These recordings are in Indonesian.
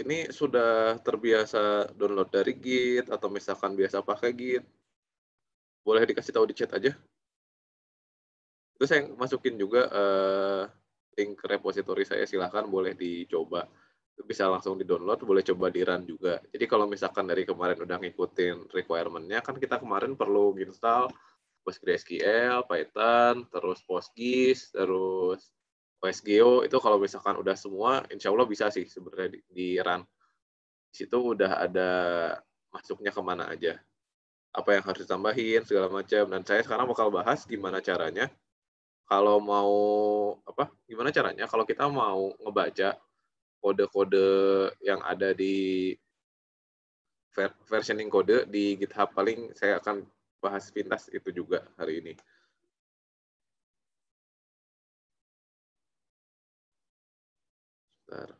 ini sudah terbiasa download dari Git atau misalkan biasa pakai Git, boleh dikasih tahu di chat aja. Itu saya masukin juga uh, link repository saya, silahkan boleh dicoba. Bisa langsung di-download, boleh coba di-run juga. Jadi kalau misalkan dari kemarin udah ngikutin requirement-nya, kan kita kemarin perlu install PostgreSQL, Python, terus PostGIS, terus OSGeo itu kalau misalkan udah semua, insya Allah bisa sih sebenarnya di, di run. Di situ udah ada masuknya ke mana aja. Apa yang harus ditambahin, segala macam. Dan saya sekarang bakal bahas gimana caranya kalau mau apa gimana caranya kalau kita mau ngebaca kode-kode yang ada di versioning kode di GitHub paling saya akan bahas pintas itu juga hari ini. Bentar.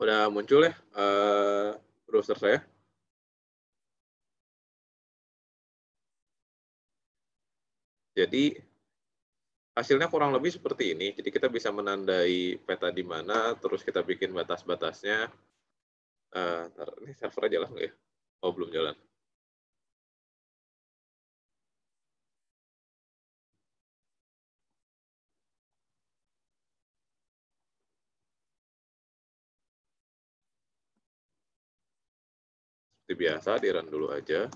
Udah muncul ya uh, browser saya? Jadi hasilnya kurang lebih seperti ini. Jadi kita bisa menandai peta di mana, terus kita bikin batas-batasnya. Uh, ini server jalan nggak ya? Oh, belum jalan. Seperti biasa, di run dulu aja.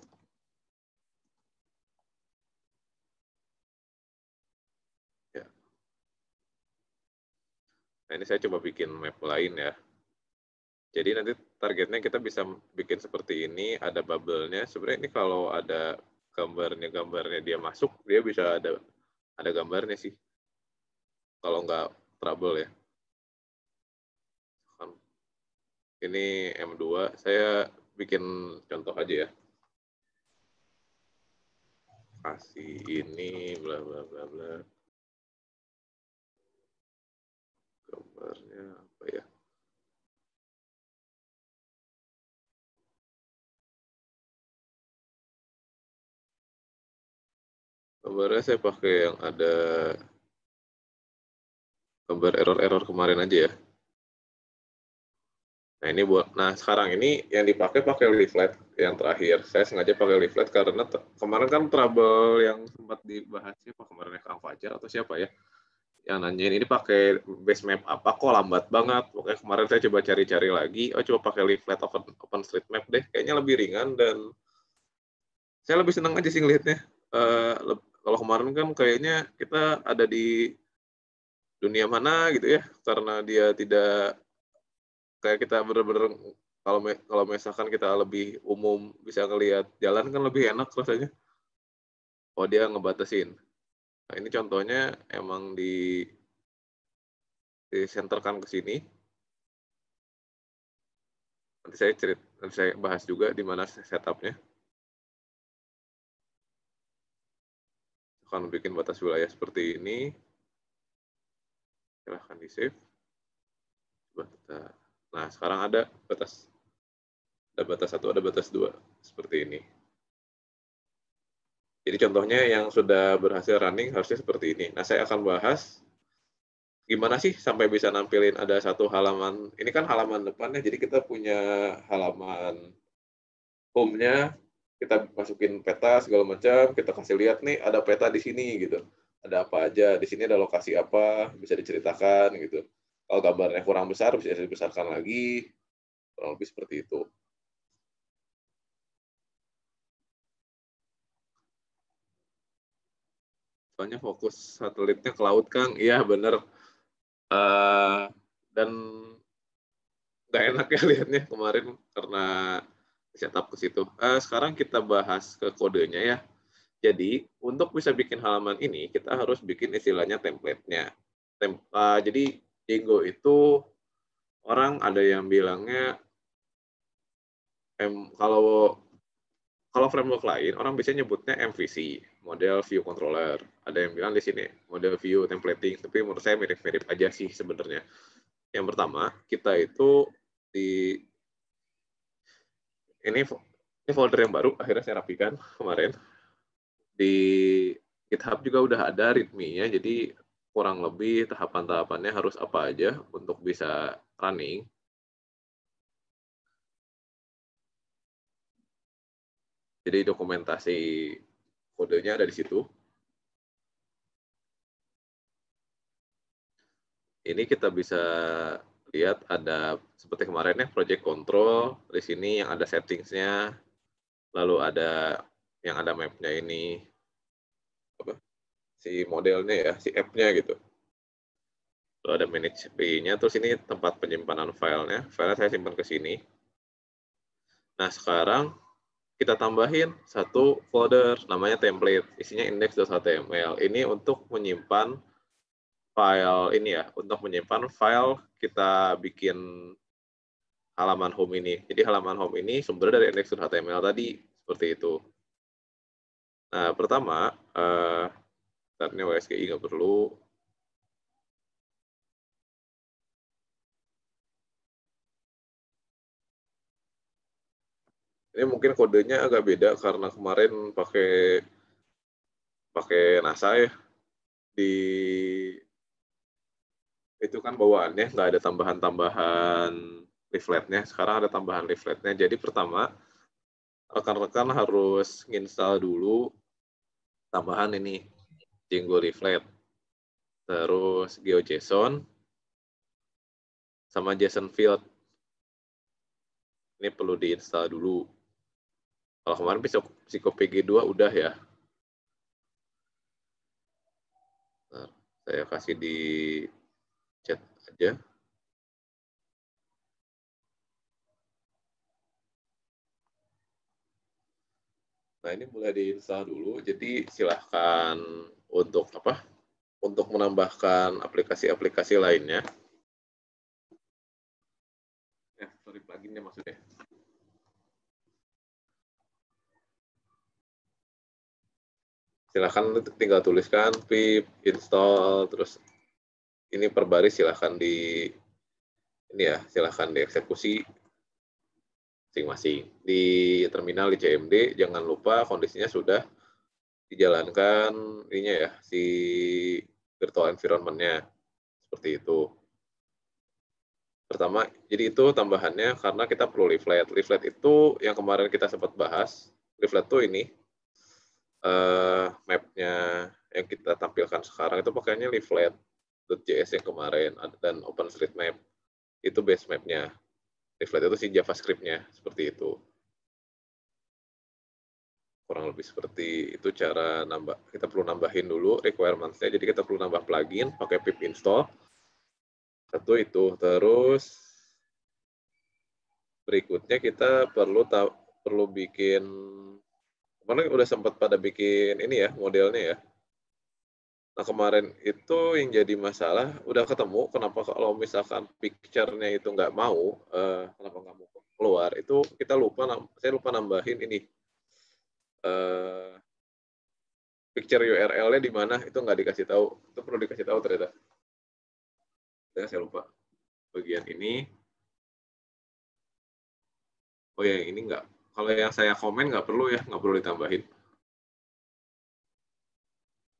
Ya. Nah, ini saya coba bikin map lain ya. Jadi nanti targetnya kita bisa bikin seperti ini, ada bubble-nya. Sebenarnya ini kalau ada gambarnya gambarnya dia masuk, dia bisa ada ada gambarnya sih. Kalau nggak trouble ya. Ini M2, saya bikin contoh aja ya. Kasih ini bla bla bla bla. Gambarnya apa ya? Gambarnya saya pakai yang ada gambar error-error kemarin aja ya. Nah ini buat, nah sekarang ini yang dipakai pakai leaflet yang terakhir. Saya sengaja pakai leaflet karena kemarin kan trouble yang sempat dibahas siapa kemarin Kang Fajar atau siapa ya yang nanyain ini pakai base map apa kok lambat banget. Pokoknya kemarin saya coba cari-cari lagi, oh coba pakai leaflet open, open street map deh, kayaknya lebih ringan dan saya lebih senang aja sih ngelihatnya. Uh, kalau kemarin kan kayaknya kita ada di dunia mana gitu ya, karena dia tidak kayak kita bener-bener kalau kalau misalkan kita lebih umum bisa ngelihat jalan kan lebih enak rasanya. Oh dia ngebatasin. Nah ini contohnya emang di disenterkan ke sini. Nanti saya cerit, nanti saya bahas juga di mana setupnya. Akan bikin batas wilayah seperti ini. Silahkan di save. Coba kita Nah, sekarang ada batas. Ada batas satu, ada batas dua. Seperti ini. Jadi contohnya yang sudah berhasil running harusnya seperti ini. Nah, saya akan bahas gimana sih sampai bisa nampilin ada satu halaman. Ini kan halaman depannya, jadi kita punya halaman home-nya, kita masukin peta segala macam, kita kasih lihat nih ada peta di sini gitu. Ada apa aja, di sini ada lokasi apa, bisa diceritakan gitu. Kalau gambarnya kurang besar, bisa dibesarkan lagi. Kurang lebih seperti itu. Soalnya fokus satelitnya ke laut, Kang. Iya, bener. Uh, dan nggak enak ya lihatnya kemarin karena setup ke situ. Uh, sekarang kita bahas ke kodenya ya. Jadi untuk bisa bikin halaman ini kita harus bikin istilahnya template-nya. Tem uh, jadi Django itu orang ada yang bilangnya em, kalau kalau framework lain orang biasanya nyebutnya MVC, model view controller. Ada yang bilang di sini model view templating, tapi menurut saya mirip-mirip aja sih sebenarnya. Yang pertama, kita itu di ini ini folder yang baru akhirnya saya rapikan kemarin di GitHub juga udah ada readme-nya jadi kurang lebih tahapan-tahapannya harus apa aja untuk bisa running? Jadi dokumentasi kodenya ada di situ. Ini kita bisa lihat ada seperti kemarin ya project control di sini yang ada settingsnya lalu ada yang ada mapnya ini si modelnya ya si app-nya gitu. Lalu ada manage B-nya terus ini tempat penyimpanan filenya. Filenya saya simpan ke sini. Nah sekarang kita tambahin satu folder namanya template. Isinya index.html ini untuk menyimpan file ini ya untuk menyimpan file kita bikin halaman home ini. Jadi halaman home ini sumber dari index.html tadi seperti itu. Nah pertama, uh, startnya WSGI nggak perlu. Ini mungkin kodenya agak beda karena kemarin pakai pakai NASA ya di itu kan bawaannya nggak ada tambahan-tambahan leafletnya. Sekarang ada tambahan leafletnya. Jadi pertama, rekan-rekan harus install dulu tambahan ini, Django Leaflet. Terus GeoJSON, sama JSON Field. Ini perlu diinstal dulu. Kalau kemarin PG 2 udah ya. Nah, saya kasih di chat aja. Nah, ini mulai diinstal dulu. Jadi silahkan untuk apa? Untuk menambahkan aplikasi-aplikasi lainnya. Ya, sorry pluginnya maksudnya. Silahkan tinggal tuliskan pip install terus ini per baris silahkan di ini ya silahkan dieksekusi masing-masing di terminal di CMD jangan lupa kondisinya sudah dijalankan ininya ya si virtual environment-nya seperti itu pertama jadi itu tambahannya karena kita perlu leaflet leaflet itu yang kemarin kita sempat bahas leaflet tuh ini uh, map-nya yang kita tampilkan sekarang itu pakainya leaflet .js yang kemarin dan OpenStreetMap itu base map-nya. Leaflet itu si JavaScript-nya seperti itu. Kurang lebih seperti itu cara nambah. Kita perlu nambahin dulu requirements-nya. Jadi kita perlu nambah plugin pakai pip install. Satu itu. Terus berikutnya kita perlu tahu perlu bikin kemarin udah sempat pada bikin ini ya modelnya ya Nah kemarin itu yang jadi masalah udah ketemu kenapa kalau misalkan picture-nya itu nggak mau, uh, kenapa nggak mau keluar itu kita lupa saya lupa nambahin ini uh, picture URL-nya di mana? Itu nggak dikasih tahu. Itu perlu dikasih tahu ternyata. Ya, saya lupa. Bagian ini. Oh ya ini nggak. Kalau yang saya komen nggak perlu ya nggak perlu ditambahin.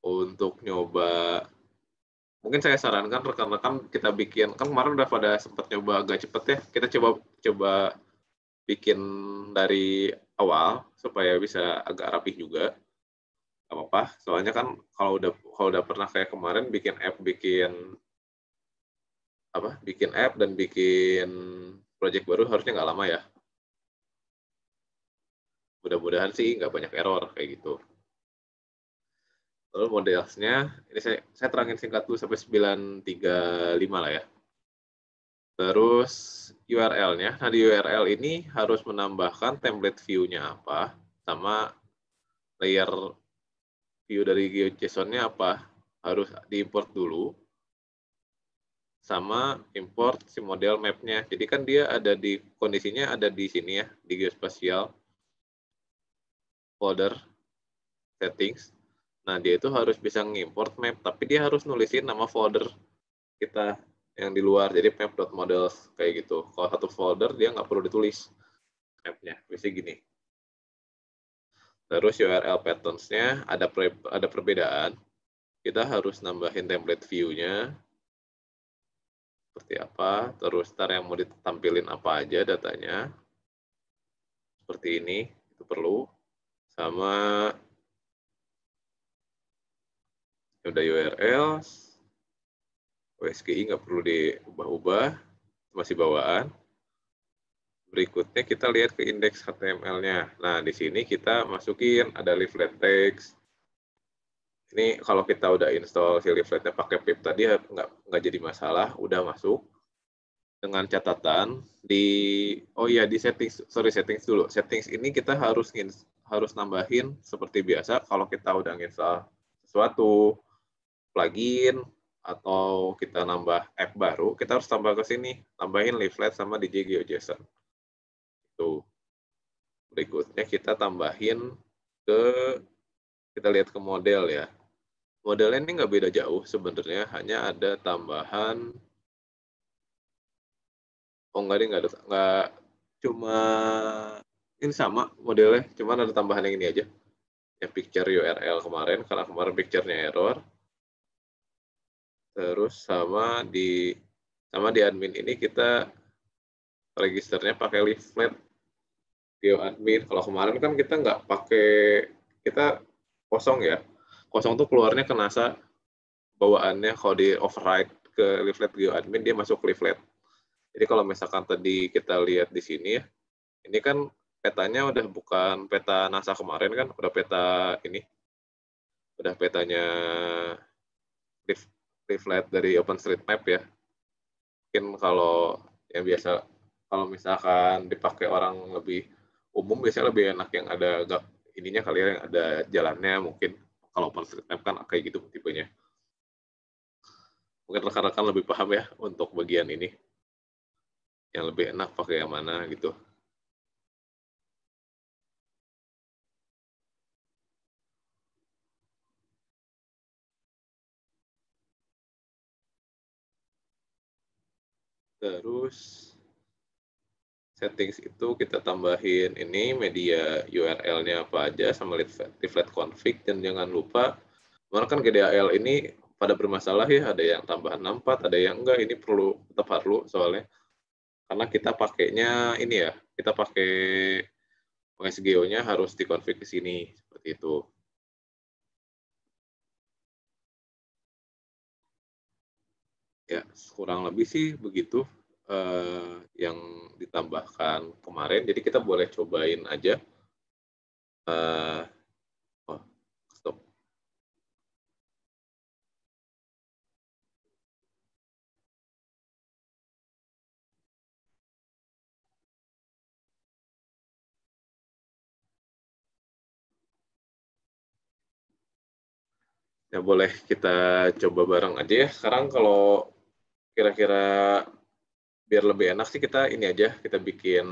Untuk nyoba mungkin saya sarankan rekan-rekan kita bikin kan kemarin udah pada sempat nyoba agak cepet ya. Kita coba coba bikin dari awal supaya bisa agak rapih juga. Apa apa soalnya kan kalau udah kalau udah pernah kayak kemarin bikin app bikin apa? Bikin app dan bikin project baru harusnya nggak lama ya. Mudah-mudahan sih nggak banyak error kayak gitu. Lalu modelsnya, ini saya, saya terangin singkat dulu sampai 935 lah ya. Terus URL-nya. Nah, di URL ini harus menambahkan template view-nya apa, sama layer view dari GeoJSON-nya apa. Harus diimport dulu, sama import si model map-nya. Jadi kan dia ada di, kondisinya ada di sini ya, di geospatial folder settings. Nah, dia itu harus bisa ngimport map, tapi dia harus nulisin nama folder kita yang di luar. Jadi map.models kayak gitu. Kalau satu folder dia nggak perlu ditulis mapnya. Bisa gini. Terus URL patterns-nya ada ada perbedaan. Kita harus nambahin template view-nya seperti apa. Terus ntar yang mau ditampilin apa aja datanya. Seperti ini, itu perlu. Sama udah URL, OSGI nggak perlu diubah-ubah, masih bawaan. Berikutnya kita lihat ke indeks HTML-nya. Nah, di sini kita masukin ada leaflet text. Ini kalau kita udah install si leafletnya pakai pip tadi nggak nggak jadi masalah, udah masuk. Dengan catatan di oh iya di settings sorry settings dulu. Settings ini kita harus harus nambahin seperti biasa kalau kita udah install sesuatu plugin atau kita nambah app baru, kita harus tambah ke sini, tambahin leaflet sama DJ GeoJSON. Itu. Berikutnya kita tambahin ke, kita lihat ke model ya. Modelnya ini nggak beda jauh sebenarnya, hanya ada tambahan, oh enggak deh, nggak ada, nggak cuma, ini sama modelnya, cuman ada tambahan yang ini aja. Ya picture URL kemarin, karena kemarin picture-nya error, terus sama di sama di admin ini kita registernya pakai leaflet. Geo admin. Kalau kemarin kan kita nggak pakai kita kosong ya. Kosong tuh keluarnya ke NASA. Bawaannya kalau di override ke leaflet geo admin dia masuk leaflet. Jadi kalau misalkan tadi kita lihat di sini ya ini kan petanya udah bukan peta NASA kemarin kan udah peta ini. Udah petanya leaflet dari OpenStreetMap ya. Mungkin kalau yang biasa kalau misalkan dipakai orang lebih umum biasanya lebih enak yang ada ininya kali ya yang ada jalannya mungkin kalau OpenStreetMap kan kayak gitu tipenya. Mungkin rekan-rekan lebih paham ya untuk bagian ini. Yang lebih enak pakai yang mana gitu. Terus settings itu kita tambahin ini media URL-nya apa aja sama leaflet config. Dan jangan lupa mana kan GDAL ini pada bermasalah ya ada yang tambahan 64 ada yang enggak. Ini perlu tetap perlu soalnya. Karena kita pakainya ini ya kita pakai OSGeo-nya harus dikonfig di sini seperti itu ya kurang lebih sih begitu uh, yang ditambahkan kemarin. Jadi kita boleh cobain aja. Uh, Ya boleh kita coba bareng aja ya. Sekarang kalau kira-kira biar lebih enak sih kita ini aja kita bikin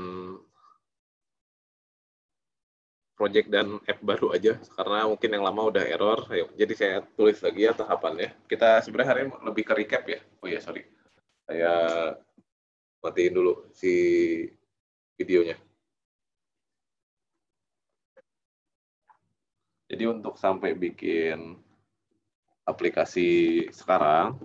project dan app baru aja. Karena mungkin yang lama udah error. Jadi saya tulis lagi ya tahapannya. Kita sebenarnya hari ini lebih ke recap ya. Oh ya sorry. Saya matiin dulu si videonya. Jadi untuk sampai bikin aplikasi sekarang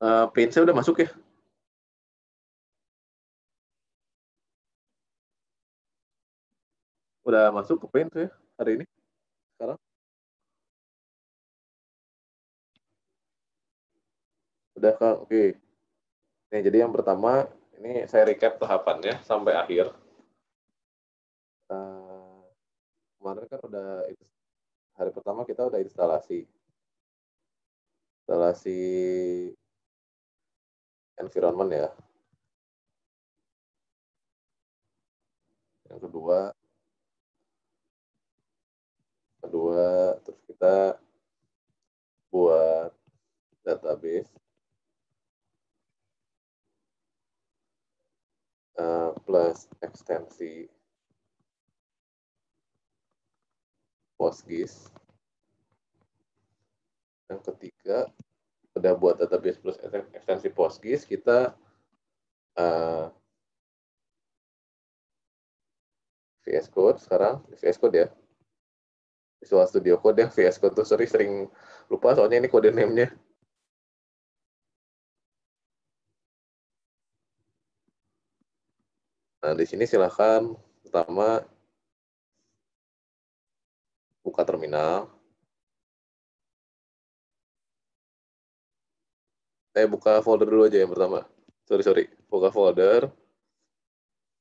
uh, paint saya udah masuk ya? Udah masuk ke Paint ya hari ini? Sekarang? Udah Kak, oke. Nih, jadi yang pertama, ini saya recap tahapannya sampai akhir. Uh, kemarin kan udah hari pertama kita udah instalasi. Instalasi environment ya. Yang kedua, kedua terus kita buat database uh, plus ekstensi PostGIS. Yang ketiga, udah buat database plus ekstensi PostGIS, kita uh, VS Code sekarang, VS Code ya. Visual Studio Code ya, VS Code tuh sorry sering lupa soalnya ini kode name-nya. Nah, di sini silakan pertama buka terminal. Saya buka folder dulu aja yang pertama. Sorry, sorry. Buka folder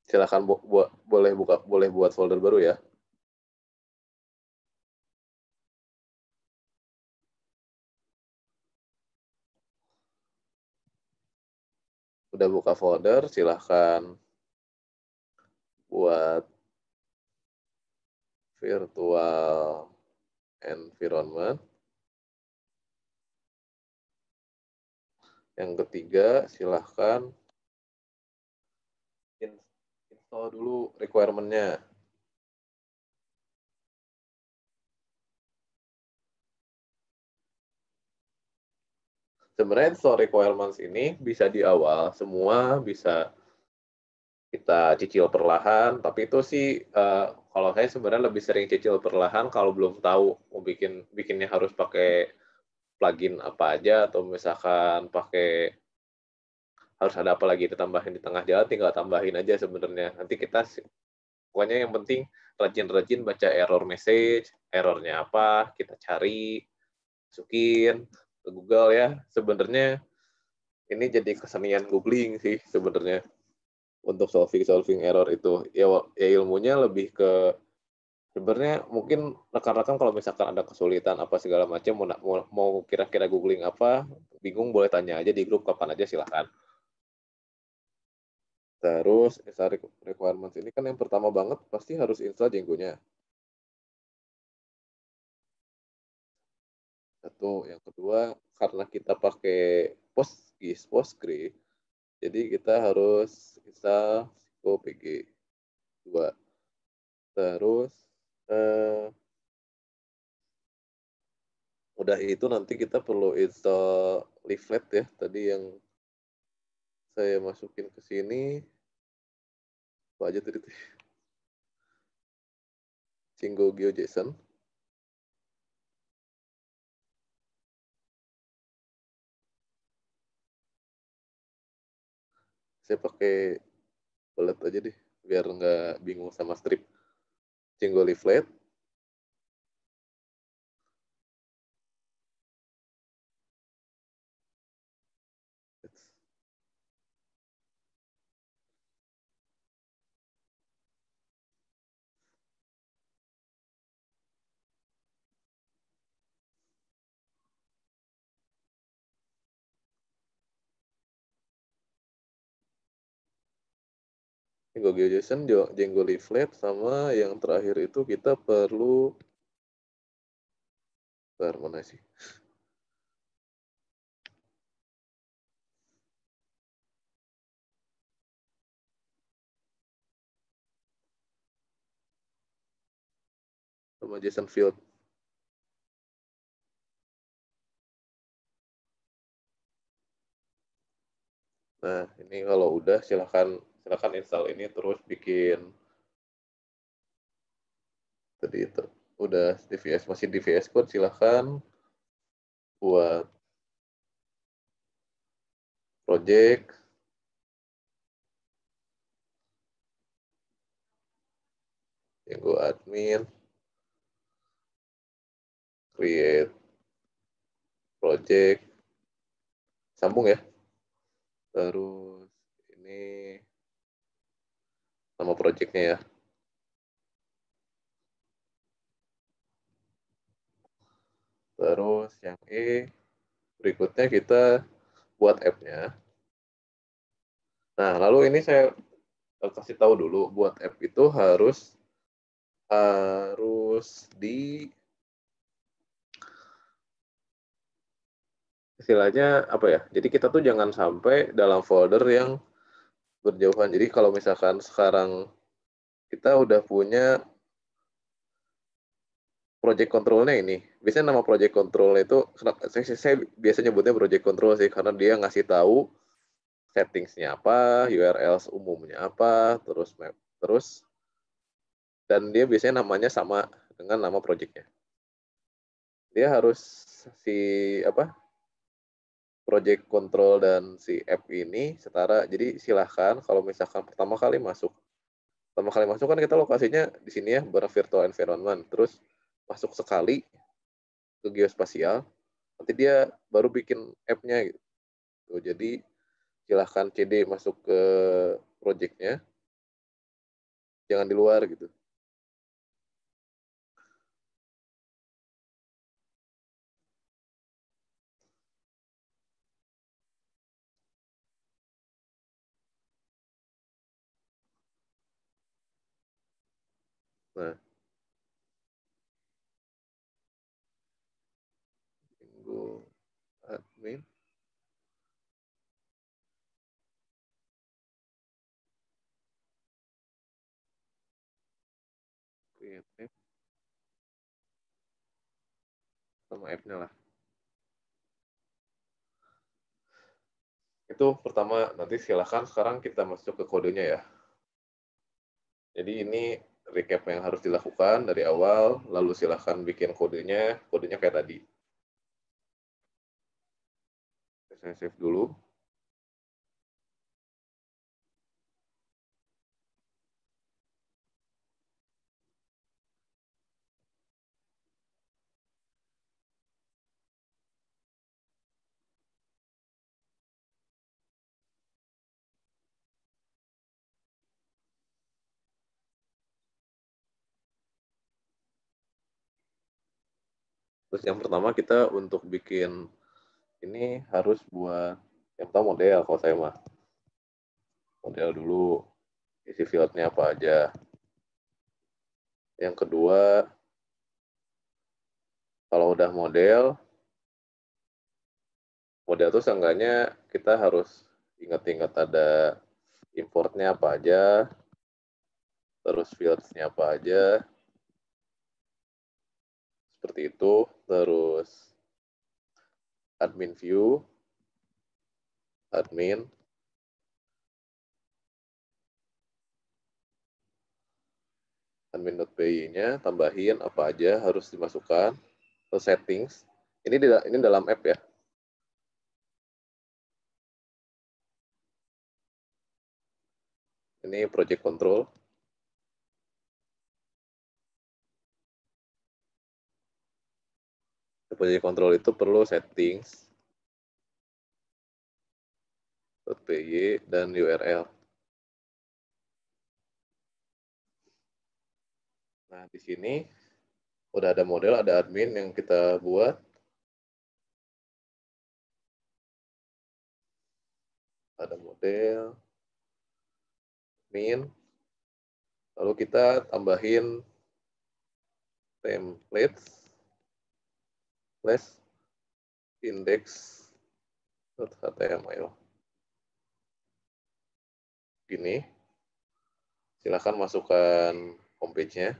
silakan bu bu boleh buka boleh buat folder baru ya. Udah buka folder, silahkan buat virtual environment. Yang ketiga, silahkan install dulu requirement-nya. Sebenarnya install requirements ini bisa di awal, semua bisa kita cicil perlahan, tapi itu sih uh, kalau saya sebenarnya lebih sering cicil perlahan kalau belum tahu mau bikin bikinnya harus pakai plugin apa aja atau misalkan pakai harus ada apa lagi ditambahin di tengah jalan tinggal tambahin aja sebenarnya. Nanti kita pokoknya yang penting rajin-rajin baca error message errornya apa kita cari masukin ke Google ya. Sebenarnya ini jadi kesenian googling sih sebenarnya untuk solving solving error itu. Ya, ya ilmunya lebih ke sebenarnya mungkin rekan-rekan kalau misalkan ada kesulitan apa segala macam mau mau kira-kira googling apa bingung boleh tanya aja di grup kapan aja silahkan Terus install requirements ini kan yang pertama banget pasti harus install Django-nya. Satu, yang kedua karena kita pakai PostGIS, Postgre, jadi kita harus install PG. Dua. Terus eh, udah itu nanti kita perlu install leaflet ya. Tadi yang saya masukin ke sini. Apa aja tadi? Tuh Cinggo GeoJSON saya pakai bullet aja deh biar nggak bingung sama strip Cinggo leaflet Django GeoJSON, Django Leaflet, sama yang terakhir itu kita perlu Bentar, mana sih? Sama JSON field. Nah, ini kalau udah silahkan silahkan install ini terus bikin tadi ter, udah DVS masih DVS Code silahkan buat project. Django admin, create project, sambung ya. Terus ini nama projectnya ya. Terus yang E, berikutnya kita buat app-nya. Nah, lalu ini saya kasih tahu dulu, buat app itu harus harus di istilahnya apa ya? Jadi kita tuh jangan sampai dalam folder yang berjauhan. Jadi kalau misalkan sekarang kita udah punya project controlnya ini. Biasanya nama project control itu, saya, saya biasa nyebutnya project control sih, karena dia ngasih tahu settingsnya apa, URL umumnya apa, terus map, terus dan dia biasanya namanya sama dengan nama projectnya. Dia harus si apa project control dan si app ini setara. Jadi silahkan kalau misalkan pertama kali masuk, pertama kali masuk kan kita lokasinya di sini ya bareng virtual environment. Terus masuk sekali ke geospasial, nanti dia baru bikin app-nya gitu. Jadi silahkan CD masuk ke projectnya, jangan di luar gitu. Nah, tunggu admin. Create app. Sama app-nya lah. Itu pertama, nanti silahkan sekarang kita masuk ke kodenya ya. Jadi ini recap yang harus dilakukan dari awal, lalu silahkan bikin kodenya, kodenya kayak tadi. Saya save dulu. Terus yang pertama kita untuk bikin ini harus buat yang pertama model kalau saya mah. Model dulu, isi fieldnya apa aja. Yang kedua, kalau udah model, model itu seenggaknya kita harus ingat-ingat ada importnya apa aja, terus fields-nya apa aja, seperti itu. Terus admin view. Admin. Admin.py-nya tambahin apa aja harus dimasukkan. Ke settings. Ini di, ini dalam app ya. Ini project control project control itu perlu settings .py dan URL. Nah, di sini udah ada model, ada admin yang kita buat. Ada model, admin. Lalu kita tambahin templates slash index.html. Gini. Silahkan masukkan homepage-nya.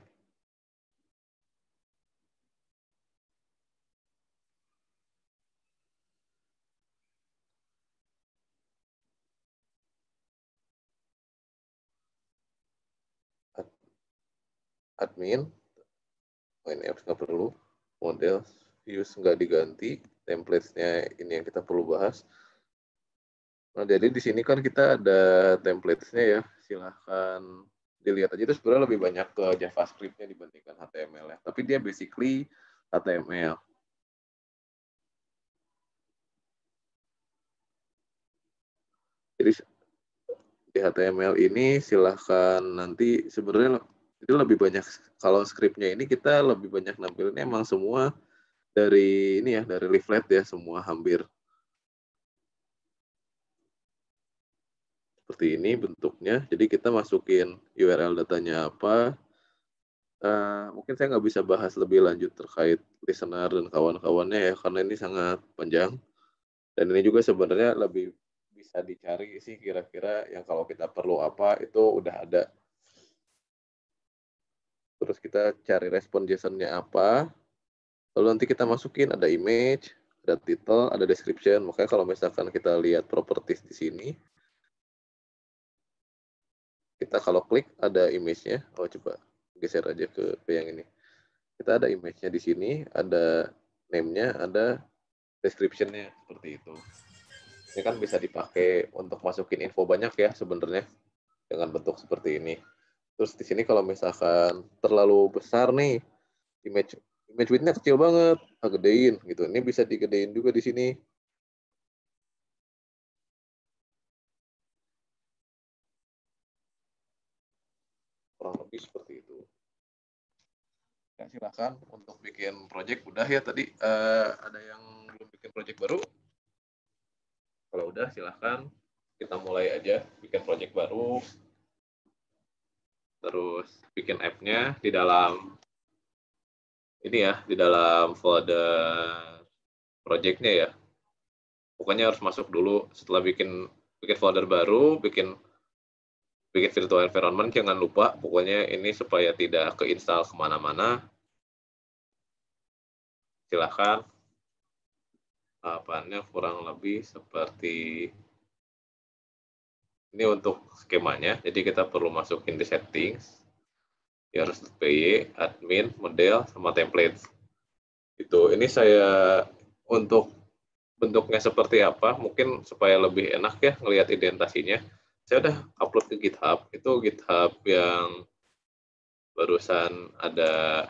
admin oh ini apps nggak perlu model views nggak diganti, template-nya ini yang kita perlu bahas. Nah, jadi di sini kan kita ada template-nya ya. Silahkan dilihat aja itu sebenarnya lebih banyak ke JavaScript-nya dibandingkan HTML ya. Tapi dia basically HTML. Jadi di HTML ini silahkan nanti sebenarnya itu lebih banyak kalau scriptnya ini kita lebih banyak nampilin emang semua dari ini ya dari leaflet ya semua hampir seperti ini bentuknya jadi kita masukin URL datanya apa uh, mungkin saya nggak bisa bahas lebih lanjut terkait listener dan kawan-kawannya ya karena ini sangat panjang dan ini juga sebenarnya lebih bisa dicari sih kira-kira yang kalau kita perlu apa itu udah ada. Terus kita cari respon JSON-nya apa. Lalu nanti kita masukin ada image, ada title, ada description. Makanya kalau misalkan kita lihat properties di sini, kita kalau klik ada image-nya. Oh coba geser aja ke, yang ini. Kita ada image-nya di sini, ada name-nya, ada description-nya seperti itu ini kan bisa dipakai untuk masukin info banyak ya sebenarnya dengan bentuk seperti ini. Terus di sini kalau misalkan terlalu besar nih image image width-nya kecil banget, ah, gedein gitu. Ini bisa digedein juga di sini. Kurang lebih seperti itu. Ya, silakan untuk bikin project udah ya tadi uh, ada yang belum bikin project baru kalau udah silahkan kita mulai aja bikin project baru. Terus bikin app-nya di dalam ini ya, di dalam folder project-nya ya. Pokoknya harus masuk dulu. Setelah bikin bikin folder baru, bikin bikin virtual environment jangan lupa. Pokoknya ini supaya tidak keinstall ke mana-mana. Silahkan. Tahapannya kurang lebih seperti ini untuk skemanya. Jadi kita perlu masukin di settings, harus py, admin, model, sama template. Itu ini saya untuk bentuknya seperti apa, mungkin supaya lebih enak ya ngelihat identasinya. Saya udah upload ke GitHub. Itu GitHub yang barusan ada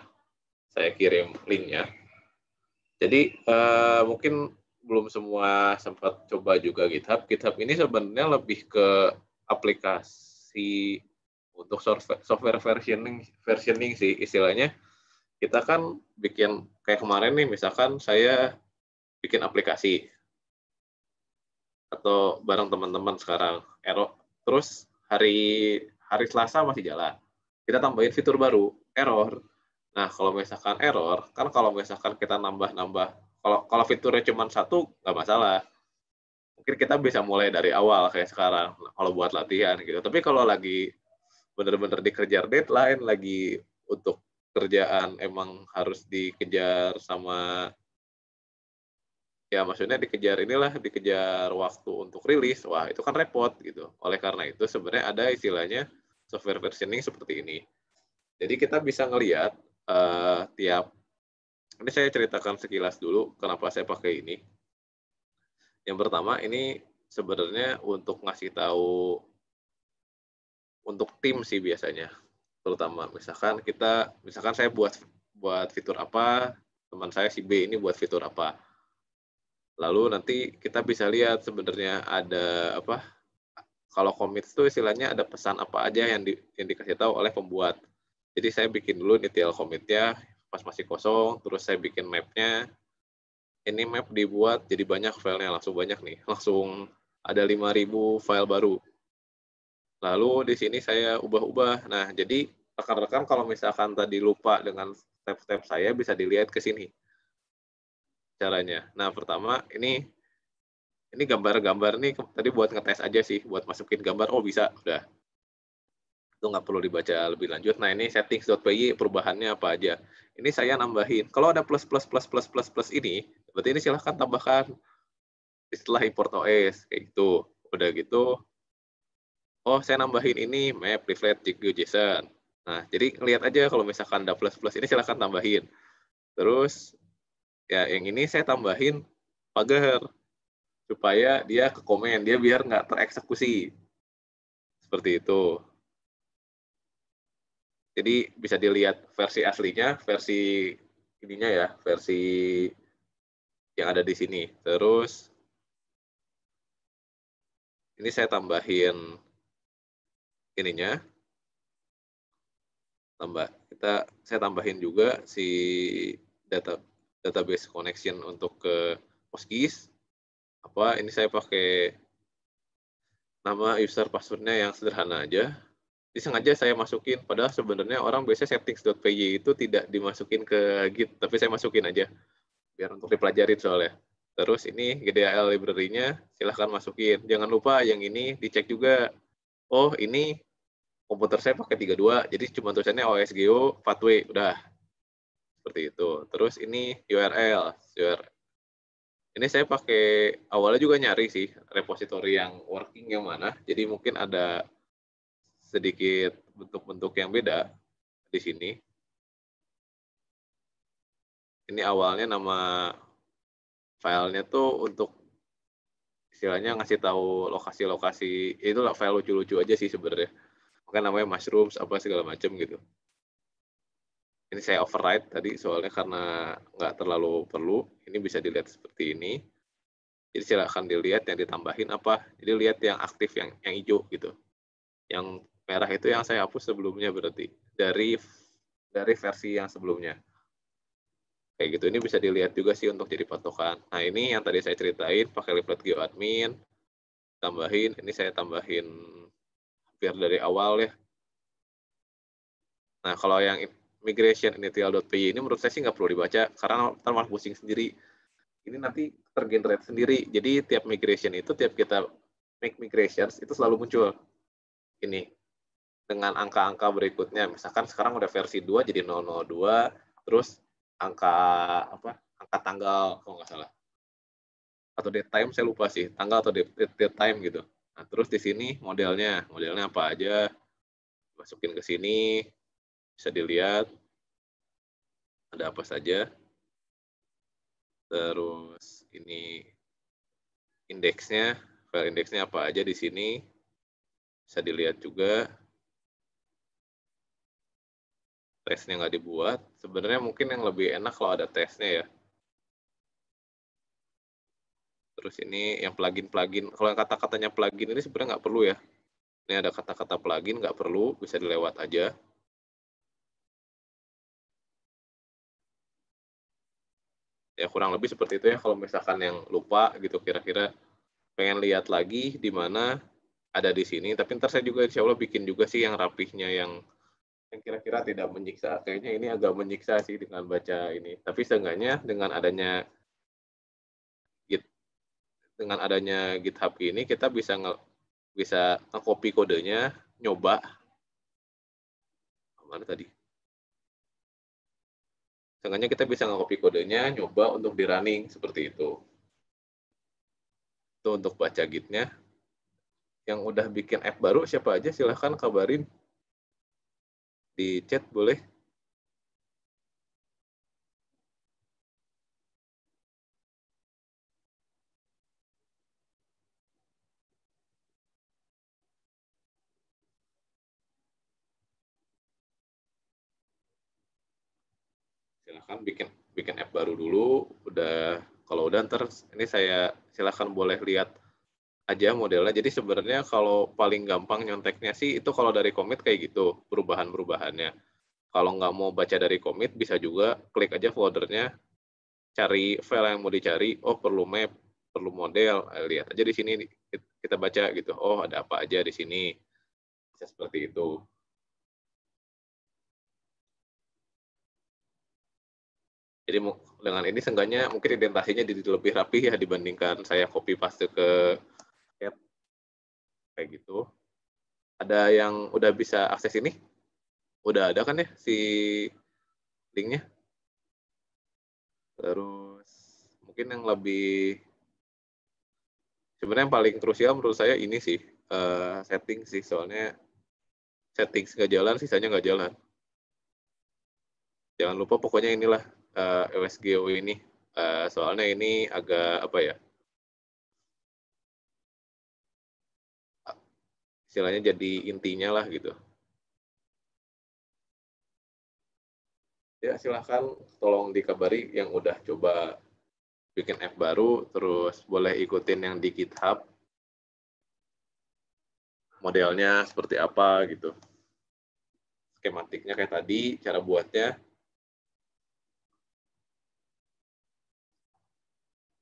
saya kirim linknya. Jadi uh, mungkin belum semua sempat coba juga GitHub. GitHub ini sebenarnya lebih ke aplikasi untuk software versioning versioning sih istilahnya. Kita kan bikin kayak kemarin nih misalkan saya bikin aplikasi atau bareng teman-teman sekarang error terus hari hari Selasa masih jalan. Kita tambahin fitur baru, error. Nah, kalau misalkan error, kan kalau misalkan kita nambah-nambah kalau kalau fiturnya cuma satu nggak masalah mungkin kita bisa mulai dari awal kayak sekarang kalau buat latihan gitu tapi kalau lagi benar-benar dikejar deadline lagi untuk kerjaan emang harus dikejar sama ya maksudnya dikejar inilah dikejar waktu untuk rilis wah itu kan repot gitu oleh karena itu sebenarnya ada istilahnya software versioning seperti ini jadi kita bisa ngelihat uh, tiap ini saya ceritakan sekilas dulu kenapa saya pakai ini. Yang pertama ini sebenarnya untuk ngasih tahu untuk tim sih biasanya. Terutama misalkan kita misalkan saya buat buat fitur apa, teman saya si B ini buat fitur apa. Lalu nanti kita bisa lihat sebenarnya ada apa kalau commit itu istilahnya ada pesan apa aja yang di, yang dikasih tahu oleh pembuat. Jadi saya bikin dulu detail commitnya, pas masih kosong terus saya bikin mapnya ini map dibuat jadi banyak filenya langsung banyak nih langsung ada 5000 file baru lalu di sini saya ubah-ubah nah jadi rekan-rekan kalau misalkan tadi lupa dengan step-step saya bisa dilihat ke sini caranya nah pertama ini ini gambar-gambar nih tadi buat ngetes aja sih buat masukin gambar oh bisa udah itu nggak perlu dibaca lebih lanjut. Nah ini settings.py perubahannya apa aja. Ini saya nambahin. Kalau ada plus plus plus plus plus plus ini, berarti ini silahkan tambahkan istilah import OS kayak gitu. Udah gitu, oh saya nambahin ini map reflect JSON. Nah jadi lihat aja kalau misalkan ada plus plus ini silahkan tambahin. Terus ya yang ini saya tambahin pagar supaya dia ke komen dia biar nggak tereksekusi seperti itu Jadi bisa dilihat versi aslinya, versi ininya ya, versi yang ada di sini. Terus ini saya tambahin ininya. Tambah kita saya tambahin juga si data database connection untuk ke Postgis. Apa ini saya pakai nama user passwordnya yang sederhana aja jadi sengaja saya masukin, padahal sebenarnya orang biasanya settings.py itu tidak dimasukin ke Git, tapi saya masukin aja, biar untuk dipelajari soalnya. Terus ini GDAL library-nya silahkan masukin. Jangan lupa yang ini dicek juga. Oh ini komputer saya pakai 32, jadi cuma tulisannya OSGO Pathway, udah. Seperti itu. Terus ini URL. Ini saya pakai, awalnya juga nyari sih, repository yang working yang mana. Jadi mungkin ada sedikit bentuk-bentuk yang beda di sini. Ini awalnya nama filenya tuh untuk istilahnya ngasih tahu lokasi-lokasi itu file lucu-lucu aja sih sebenarnya. Mungkin namanya mushrooms apa segala macam gitu. Ini saya override tadi soalnya karena nggak terlalu perlu. Ini bisa dilihat seperti ini. Jadi silahkan dilihat yang ditambahin apa. Jadi lihat yang aktif yang yang hijau gitu. Yang merah itu yang saya hapus sebelumnya berarti dari dari versi yang sebelumnya. Kayak gitu, ini bisa dilihat juga sih untuk jadi patokan. Nah ini yang tadi saya ceritain pakai leaflet GeoAdmin, tambahin, ini saya tambahin biar dari awal ya. Nah kalau yang migration initial.py ini menurut saya sih nggak perlu dibaca karena ntar malah pusing sendiri. Ini nanti tergenerate sendiri. Jadi tiap migration itu, tiap kita make migrations itu selalu muncul. Ini dengan angka-angka berikutnya. Misalkan sekarang udah versi 2 jadi 002, terus angka apa? Angka tanggal kalau nggak salah. Atau date time saya lupa sih, tanggal atau date, date time gitu. Nah, terus di sini modelnya, modelnya apa aja? Masukin ke sini, bisa dilihat ada apa saja. Terus ini indeksnya, file indeksnya apa aja di sini. Bisa dilihat juga tesnya nggak dibuat, sebenarnya mungkin yang lebih enak kalau ada tesnya ya. Terus ini yang plugin-plugin, kalau yang kata-katanya plugin ini sebenarnya nggak perlu ya. Ini ada kata-kata plugin, nggak perlu, bisa dilewat aja. Ya kurang lebih seperti itu ya kalau misalkan yang lupa gitu kira-kira pengen lihat lagi di mana ada di sini. Tapi ntar saya juga insya Allah bikin juga sih yang rapihnya yang yang kira-kira tidak menyiksa. Kayaknya ini agak menyiksa sih dengan baca ini. Tapi seenggaknya dengan adanya dengan adanya GitHub ini kita bisa nge, bisa nge-copy kodenya, nyoba mana tadi? Seenggaknya kita bisa nge-copy kodenya, nyoba untuk di running seperti itu. Itu untuk baca gitnya. Yang udah bikin app baru siapa aja silahkan kabarin di chat boleh? Silahkan bikin bikin app baru dulu udah kalau udah ntar ini saya silahkan boleh lihat aja modelnya. Jadi sebenarnya kalau paling gampang nyonteknya sih itu kalau dari komit kayak gitu perubahan-perubahannya. Kalau nggak mau baca dari komit bisa juga klik aja foldernya, cari file yang mau dicari. Oh perlu map, perlu model, eh, lihat aja di sini kita baca gitu. Oh ada apa aja di sini. Bisa seperti itu. Jadi dengan ini seenggaknya mungkin identitasnya jadi lebih rapi ya dibandingkan saya copy paste ke kayak gitu. Ada yang udah bisa akses ini? Udah ada kan ya si linknya? Terus mungkin yang lebih sebenarnya yang paling krusial menurut saya ini sih uh, setting sih soalnya setting nggak jalan sisanya nggak jalan. Jangan lupa pokoknya inilah uh, eh, LSGO ini uh, soalnya ini agak apa ya istilahnya jadi intinya lah gitu. Ya silahkan tolong dikabari yang udah coba bikin app baru, terus boleh ikutin yang di GitHub. Modelnya seperti apa gitu. Skematiknya kayak tadi, cara buatnya.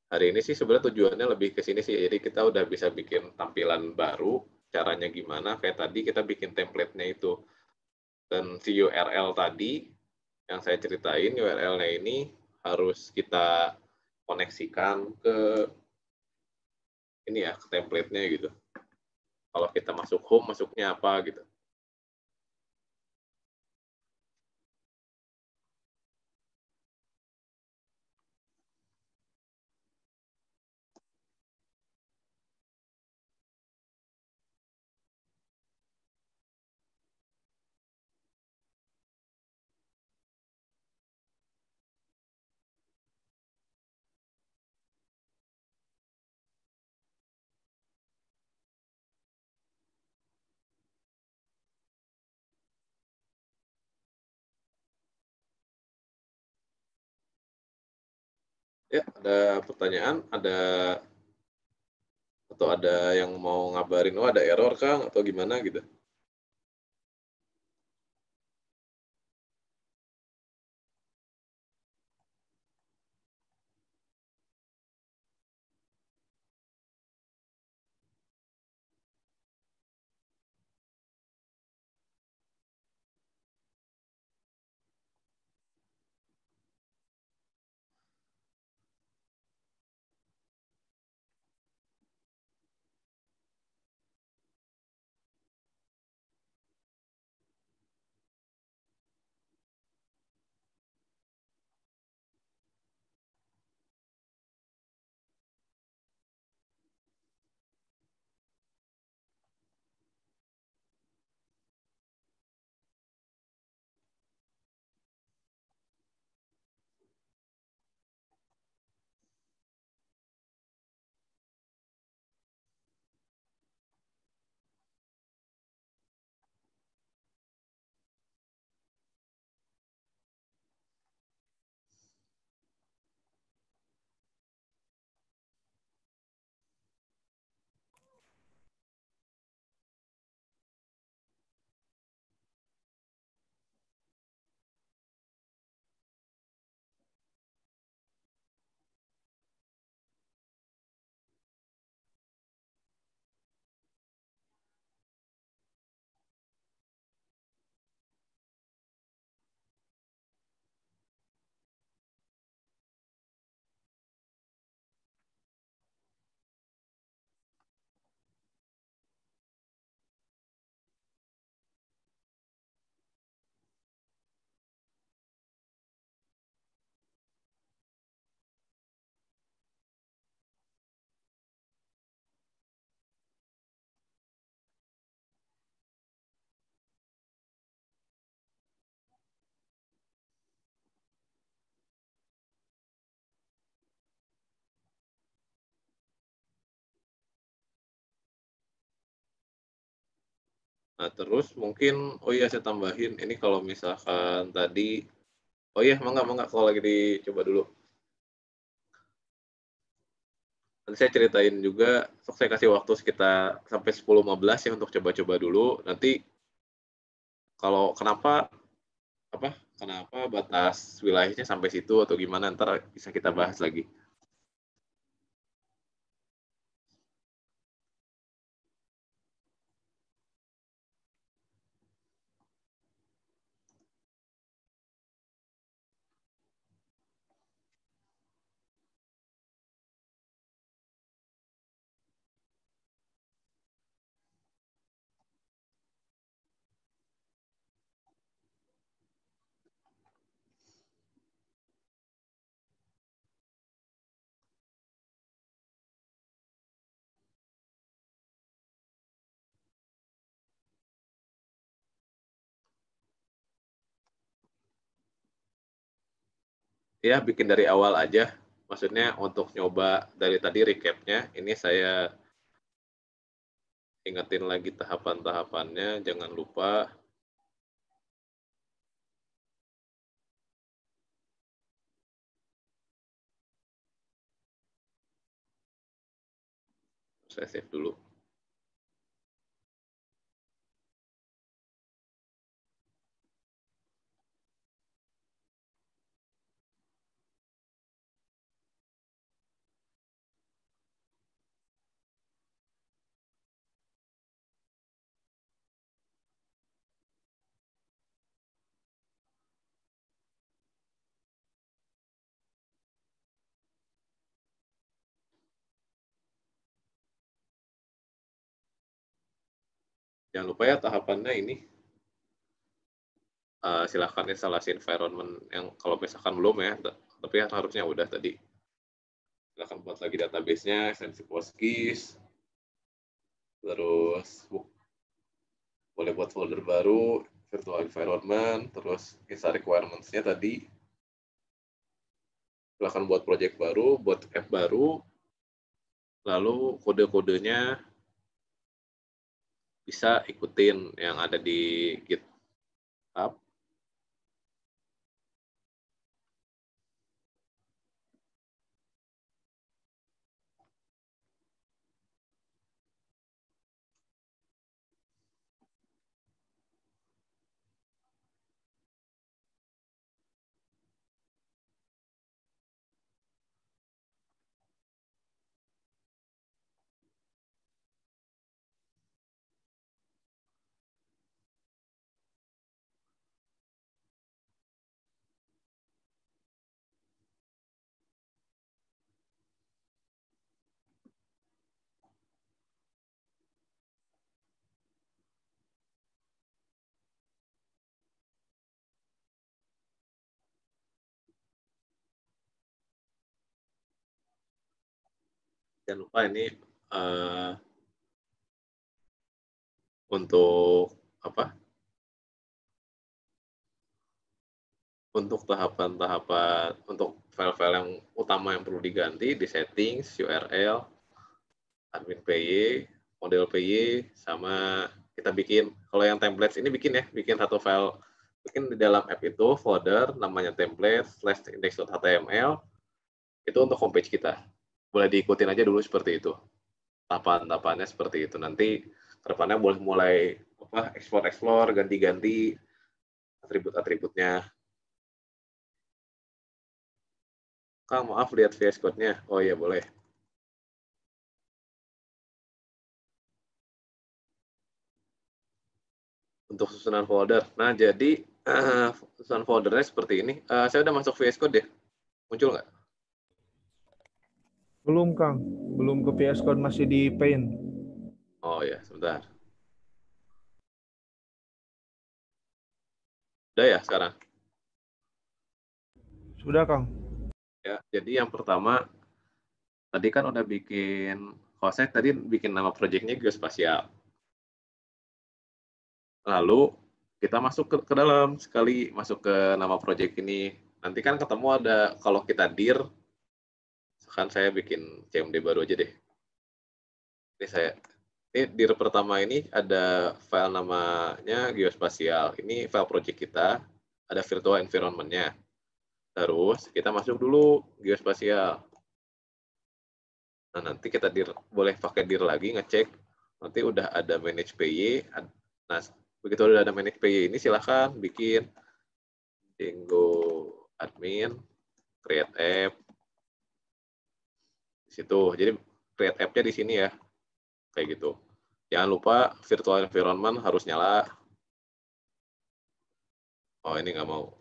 Hari ini sih sebenarnya tujuannya lebih ke sini sih, jadi kita udah bisa bikin tampilan baru, caranya gimana, kayak tadi kita bikin template-nya itu. Dan si URL tadi, yang saya ceritain URL-nya ini harus kita koneksikan ke ini ya ke template-nya gitu. Kalau kita masuk home masuknya apa gitu. Ya, ada pertanyaan, ada atau ada yang mau ngabarin, oh ada error Kang atau gimana gitu? Nah, terus mungkin, oh iya saya tambahin, ini kalau misalkan tadi, oh iya, mangga, mangga, kalau lagi dicoba dulu. Nanti saya ceritain juga, saya kasih waktu sekitar sampai 10-15 ya untuk coba-coba dulu. Nanti kalau kenapa, apa, kenapa batas wilayahnya sampai situ atau gimana, ntar bisa kita bahas lagi. ya bikin dari awal aja. Maksudnya untuk nyoba dari tadi recapnya, ini saya ingetin lagi tahapan-tahapannya, jangan lupa. Saya save dulu. Jangan lupa ya tahapannya ini. Uh, silahkan instalasi environment yang kalau misalkan belum ya, tapi harusnya udah tadi. Silahkan buat lagi database-nya, extensi PostGIS, terus boleh buat folder baru, virtual environment, terus install requirements-nya tadi. Silahkan buat project baru, buat app baru, lalu kode-kodenya bisa ikutin yang ada di GitHub. Jangan lupa ini uh, untuk apa? Untuk tahapan-tahapan untuk file-file yang utama yang perlu diganti di settings URL admin PY model PY sama kita bikin kalau yang templates ini bikin ya bikin satu file bikin di dalam app itu folder namanya template slash index.html itu untuk homepage kita boleh diikutin aja dulu seperti itu. Tahapan-tahapannya seperti itu. Nanti ke depannya boleh mulai apa explore-explore, ganti-ganti atribut-atributnya. Kang, maaf lihat VS Code-nya. Oh iya, boleh. Untuk susunan folder. Nah, jadi uh, susunan foldernya seperti ini. Uh, saya udah masuk VS Code ya. Muncul nggak? Belum, Kang. Belum ke PS Code, masih di Paint. Oh ya, sebentar. Udah ya sekarang? Sudah, Kang. Ya, jadi yang pertama, tadi kan udah bikin, kalau saya tadi bikin nama proyeknya geospasial. Lalu kita masuk ke, ke dalam sekali masuk ke nama proyek ini. Nanti kan ketemu ada kalau kita dir kan saya bikin CMD baru aja deh. Ini saya ini di pertama ini ada file namanya geospasial. Ini file project kita, ada virtual environment-nya. Terus kita masuk dulu geospasial. Nah, nanti kita dir, boleh pakai dir lagi ngecek. Nanti udah ada manage PY. Nah, begitu udah ada manage PY ini silahkan bikin Django admin, create app, di situ. Jadi create app-nya di sini ya. Kayak gitu. Jangan lupa virtual environment harus nyala. Oh, ini nggak mau.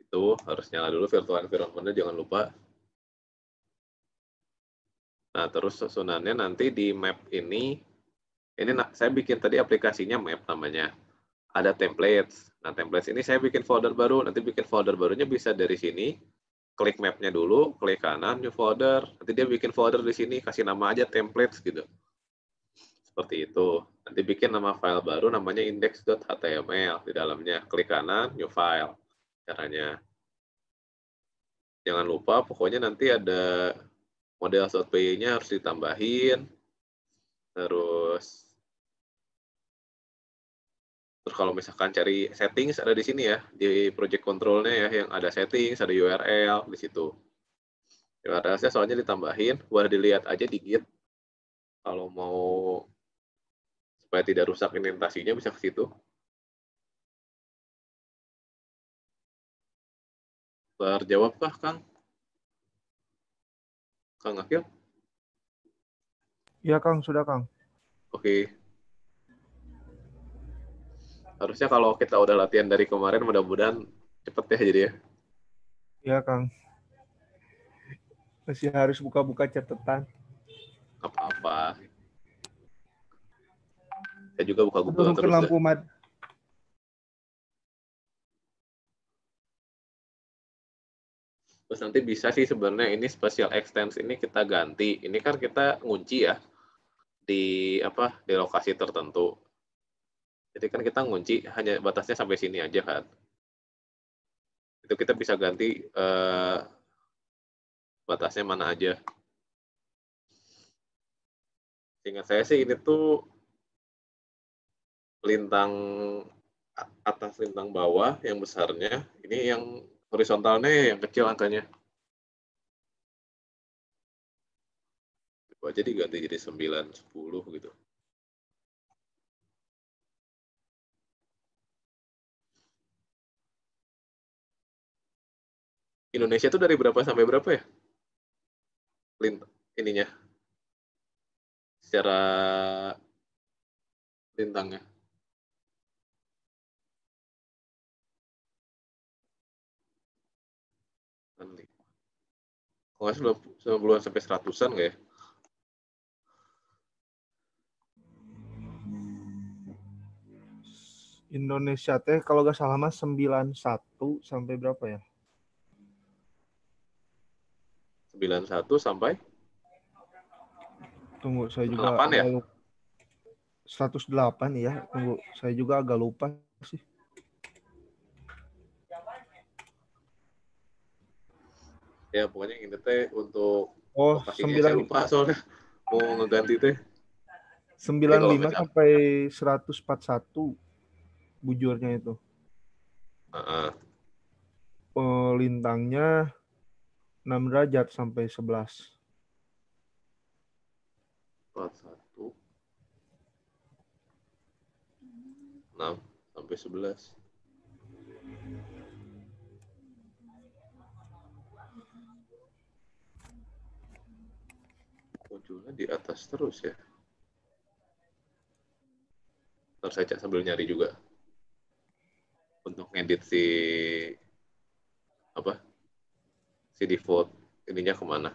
Itu harus nyala dulu virtual environment-nya, jangan lupa. Nah, terus susunannya nanti di map ini, ini saya bikin tadi aplikasinya map namanya. Ada templates. Nah, templates ini saya bikin folder baru. Nanti bikin folder barunya bisa dari sini. Klik mapnya dulu, klik kanan, new folder. Nanti dia bikin folder di sini, kasih nama aja templates gitu. Seperti itu. Nanti bikin nama file baru namanya index.html. Di dalamnya klik kanan, new file. Caranya. Jangan lupa, pokoknya nanti ada model py nya harus ditambahin. Terus Terus kalau misalkan cari settings ada di sini ya, di project controlnya ya, yang ada settings, ada URL di situ. URL-nya soalnya ditambahin, boleh dilihat aja di Git. Kalau mau supaya tidak rusak indentasinya bisa ke situ. Terjawab kah, Kang? Kang Akil? Iya Kang, sudah Kang. Oke. Harusnya kalau kita udah latihan dari kemarin, mudah-mudahan cepet ya jadi ya. Iya Kang. Masih harus buka-buka catatan. Apa-apa. Saya juga buka Google terus. ya. lampu mad. Terus nanti bisa sih sebenarnya ini special extends ini kita ganti. Ini kan kita ngunci ya di apa di lokasi tertentu. Jadi kan kita ngunci hanya batasnya sampai sini aja kan. Itu kita bisa ganti eh, batasnya mana aja. Seingat saya sih ini tuh lintang atas lintang bawah yang besarnya, ini yang horizontalnya yang kecil angkanya. Coba aja diganti jadi 9, 10 gitu. Indonesia tuh dari berapa sampai berapa ya? Lint ininya. Secara lintangnya. Nggak salah 90-an sampai 100-an nggak ya? Indonesia teh kalau gak salah mas 91 sampai berapa ya? 91 sampai Tunggu saya juga 108 ya? agak lupa. 108 ya. Tunggu saya juga agak lupa sih. Ya pokoknya ini teh untuk Oh, 9 lupa soalnya. Mau ngeganti teh. 95 misal- sampai 141 bujurnya itu. Eh, lintangnya 6 derajat sampai 11. 41 6 sampai 11 munculnya di atas terus ya. Ntar saya cek sambil nyari juga. Untuk ngedit si apa? Si default ininya ke mana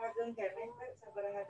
Ageng kene Pak. Sabaraha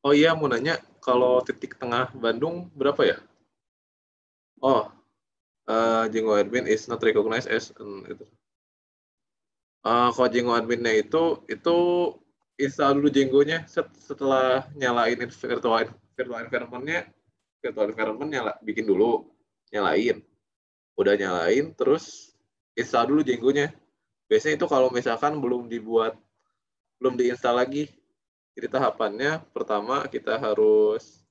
Oh iya, mau nanya, kalau titik tengah Bandung berapa ya? Oh, uh, Django admin is not recognized as an itu. Uh, kalau Django adminnya itu itu install dulu Django-nya setelah nyalain virtual virtual environment-nya virtual environment nyala bikin dulu nyalain udah nyalain terus install dulu Django-nya biasanya itu kalau misalkan belum dibuat belum diinstal lagi jadi tahapannya pertama kita harus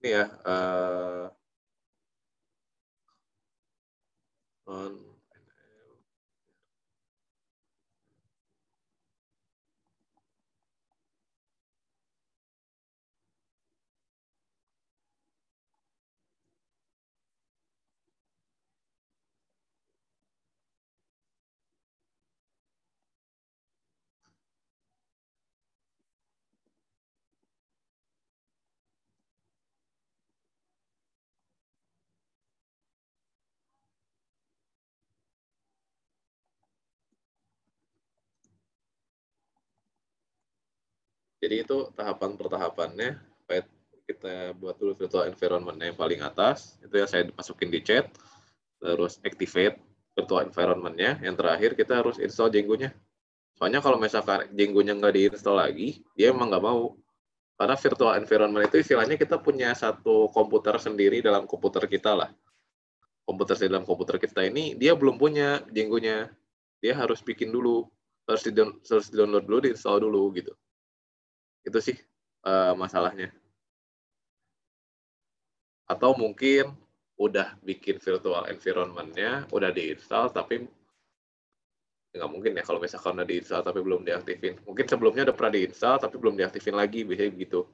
ini ya uh, Jadi itu tahapan per tahapannya. Kita buat dulu virtual environment yang paling atas. Itu yang saya masukin di chat. Terus activate virtual environment-nya. Yang terakhir kita harus install Django-nya. Soalnya kalau misalkan Django-nya nggak diinstal lagi, dia emang nggak mau. Karena virtual environment itu istilahnya kita punya satu komputer sendiri dalam komputer kita lah. Komputer di dalam komputer kita ini, dia belum punya Django-nya. Dia harus bikin dulu. Harus di-download dulu, di-install dulu gitu itu sih uh, masalahnya. Atau mungkin udah bikin virtual environment-nya udah diinstal tapi nggak mungkin ya kalau misalkan udah diinstal tapi belum diaktifin. Mungkin sebelumnya udah pernah diinstal tapi belum diaktifin lagi biasanya gitu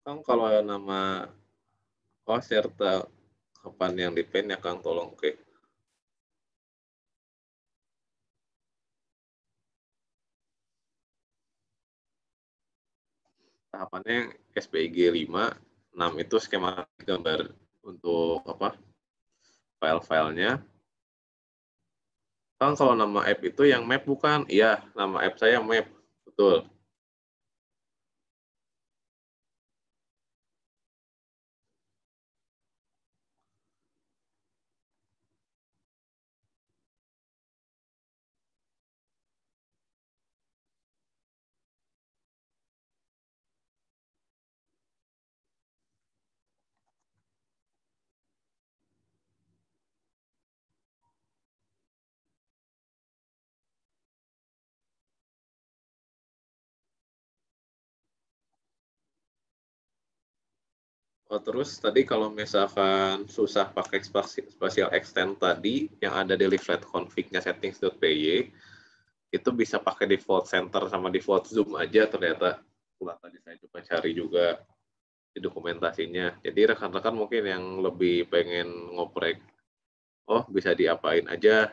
Kang kalau nama oh serta kapan yang di pen ya Kang tolong oke. Tahapannya SPIG 5, 6 itu skema gambar untuk apa? File-filenya. Kang kalau nama app itu yang map bukan? Iya, nama app saya map. Betul. Oh, terus tadi kalau misalkan susah pakai spatial extend tadi yang ada di leaflet config-nya settings.py itu bisa pakai default center sama default zoom aja ternyata. Setelah tadi saya coba cari juga di dokumentasinya. Jadi rekan-rekan mungkin yang lebih pengen ngoprek, oh bisa diapain aja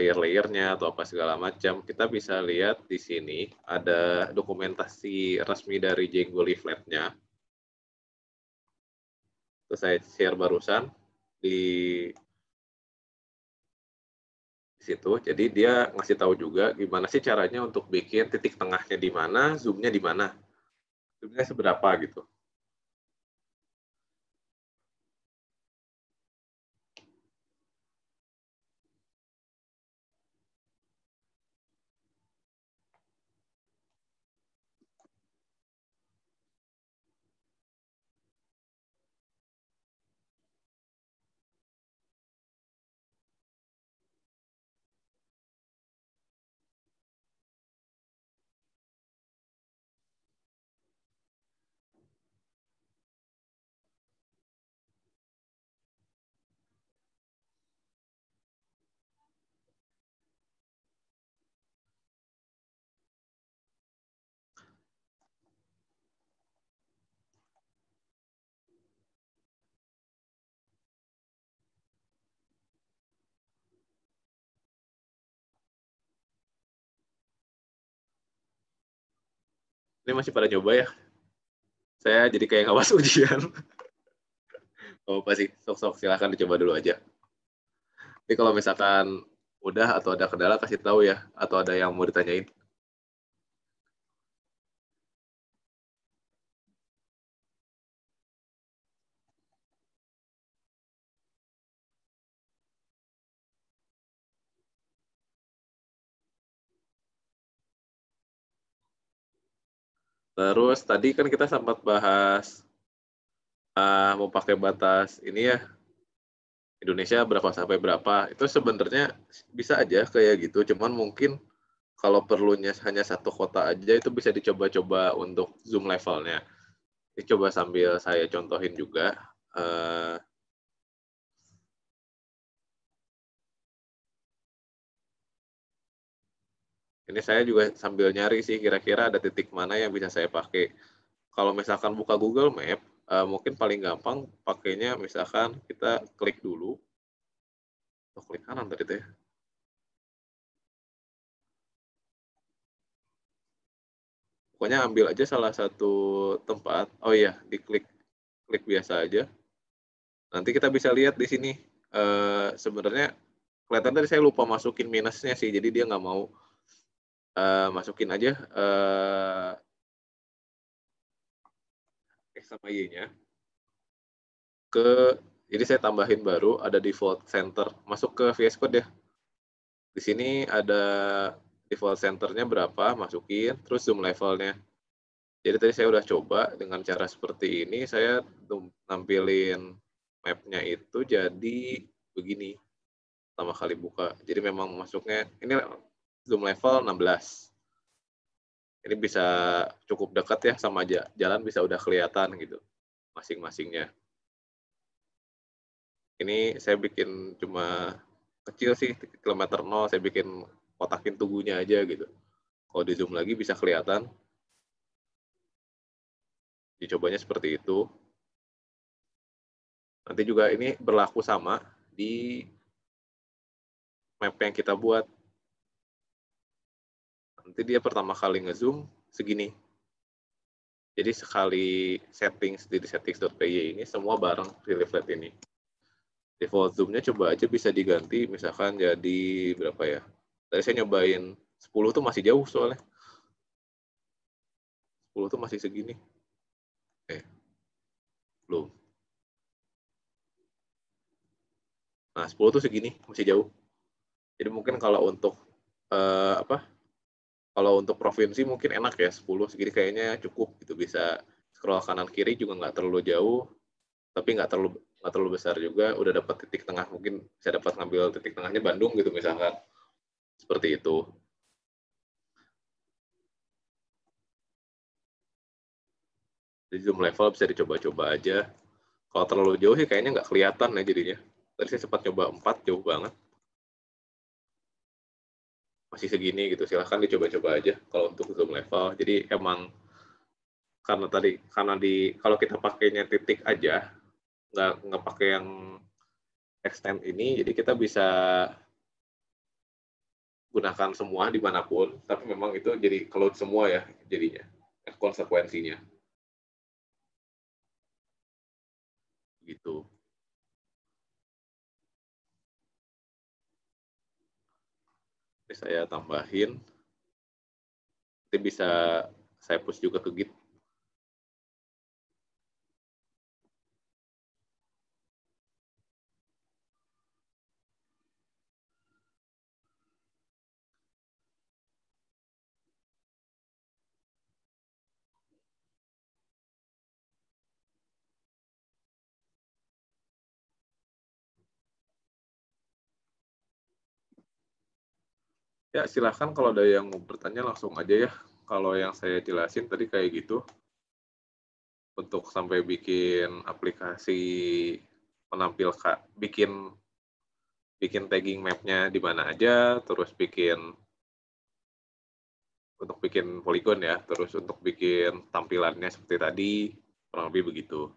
layer-layernya atau apa segala macam, kita bisa lihat di sini ada dokumentasi resmi dari Django leafletnya itu saya share barusan di situ. Jadi dia ngasih tahu juga gimana sih caranya untuk bikin titik tengahnya di mana, zoomnya di mana, zoomnya seberapa gitu. Ini masih pada coba ya. Saya jadi kayak ngawas ujian. Oh, sih? Sok-sok silahkan dicoba dulu aja. Tapi kalau misalkan udah atau ada kendala kasih tahu ya atau ada yang mau ditanyain. Terus tadi kan kita sempat bahas uh, mau pakai batas ini ya Indonesia berapa sampai berapa. Itu sebenarnya bisa aja kayak gitu, cuman mungkin kalau perlunya hanya satu kota aja itu bisa dicoba-coba untuk zoom levelnya. Ini coba sambil saya contohin juga. Uh, Ini saya juga sambil nyari sih kira-kira ada titik mana yang bisa saya pakai. Kalau misalkan buka Google Map, uh, mungkin paling gampang pakainya misalkan kita klik dulu. Oh, klik kanan tadi tuh ya. Pokoknya ambil aja salah satu tempat. Oh iya, diklik klik biasa aja. Nanti kita bisa lihat di sini. Uh, sebenarnya kelihatan tadi saya lupa masukin minusnya sih, jadi dia nggak mau uh, masukin aja uh, X sama Y-nya ke jadi saya tambahin baru ada default center. Masuk ke VS Code ya. Di sini ada default centernya berapa masukin terus zoom levelnya. Jadi tadi saya udah coba dengan cara seperti ini saya nampilin mapnya itu jadi begini. Pertama kali buka. Jadi memang masuknya ini zoom level 16. Ini bisa cukup dekat ya sama. Jalan bisa udah kelihatan gitu masing-masingnya. Ini saya bikin cuma kecil sih, kilometer 0, saya bikin kotakin tubuhnya aja gitu. Kalau di zoom lagi bisa kelihatan. Dicobanya seperti itu. Nanti juga ini berlaku sama di map yang kita buat. Nanti dia pertama kali ngezoom segini. Jadi sekali settings di settings.py ini semua bareng relief flat ini. Default zoomnya coba aja bisa diganti misalkan jadi berapa ya? Tadi saya nyobain 10 tuh masih jauh soalnya. 10 tuh masih segini. Eh, belum. Nah, 10 tuh segini, masih jauh. Jadi mungkin kalau untuk uh, apa? Kalau untuk provinsi mungkin enak ya 10 segini kayaknya cukup gitu bisa scroll kanan kiri juga nggak terlalu jauh, tapi nggak terlalu nggak terlalu besar juga. Udah dapat titik tengah mungkin saya dapat ngambil titik tengahnya Bandung gitu misalkan seperti itu. Jadi zoom level bisa dicoba-coba aja. Kalau terlalu jauh sih kayaknya nggak kelihatan ya jadinya. Tadi saya sempat coba 4, jauh banget. Masih segini gitu, silahkan dicoba-coba aja kalau untuk zoom level. Jadi emang karena tadi karena di kalau kita pakainya titik aja nggak nggak pakai yang extend ini jadi kita bisa gunakan semua di mana pun tapi memang itu jadi cloud semua ya jadinya konsekuensinya gitu saya tambahin. Nanti bisa saya push juga ke Git Ya, silahkan kalau ada yang mau bertanya langsung aja ya. Kalau yang saya jelasin tadi kayak gitu. Untuk sampai bikin aplikasi menampilkan, bikin bikin tagging mapnya di mana aja, terus bikin untuk bikin poligon ya, terus untuk bikin tampilannya seperti tadi, kurang lebih begitu.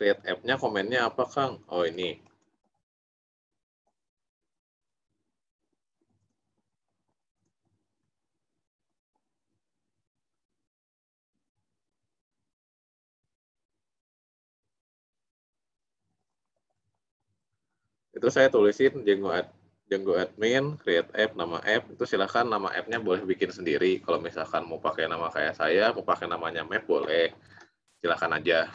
Create app-nya komennya apa Kang? Oh ini. Itu saya tulisin Django ad, Django admin, create app, nama app, itu silahkan nama app-nya boleh bikin sendiri. Kalau misalkan mau pakai nama kayak saya, mau pakai namanya map boleh. Silahkan aja.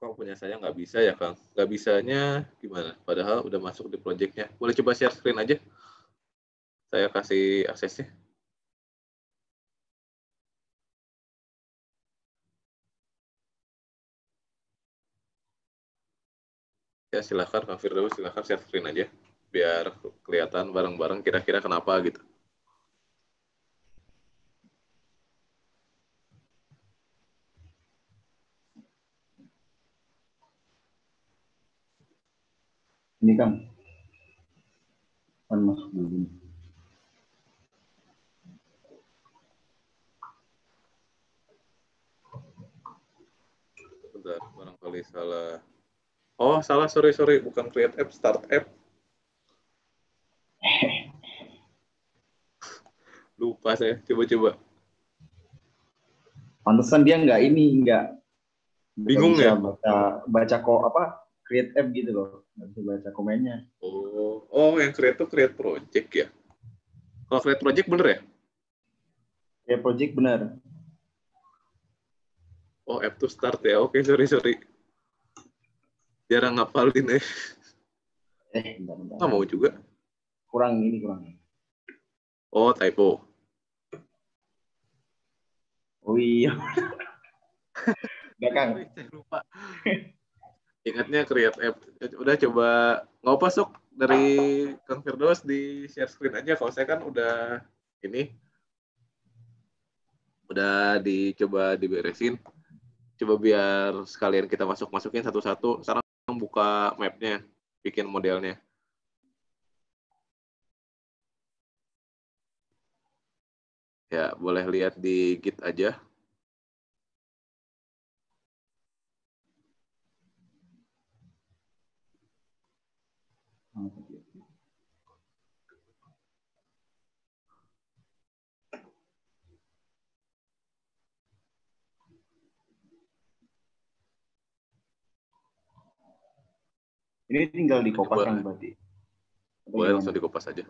Kok punya saya nggak bisa ya Kang? Nggak bisanya gimana? Padahal udah masuk di projectnya. Boleh coba share screen aja? Saya kasih aksesnya. Ya silahkan Kang Firdaus, silahkan share screen aja. Biar kelihatan bareng-bareng kira-kira kenapa gitu. Ini Kang. Kan masuk dulu. Bentar, barangkali salah. Oh, salah, sorry, sorry. Bukan create app, start app. Lupa saya, coba-coba. Pantesan dia nggak ini, nggak Bingung ya? baca baca kok apa create app gitu loh nggak bisa baca komennya Oh, oh yang create tuh create project ya. Kalau create project bener ya? create project benar Oh, app to start ya. Oke, sorry sorry. Jarang ngapalin eh. eh bentar, bentar. Nggak mau juga. kurang ini kurang Oh, typo. oh iya Saya lupa. Ingatnya create app. Udah coba nggak apa sok dari Kang Firdaus di share screen aja. Kalau saya kan udah ini udah dicoba diberesin. Coba biar sekalian kita masuk masukin satu-satu. Sekarang buka mapnya, bikin modelnya. Ya, boleh lihat di Git aja. Ini tinggal di kopas Coba. kan berarti Boleh langsung dikopas aja.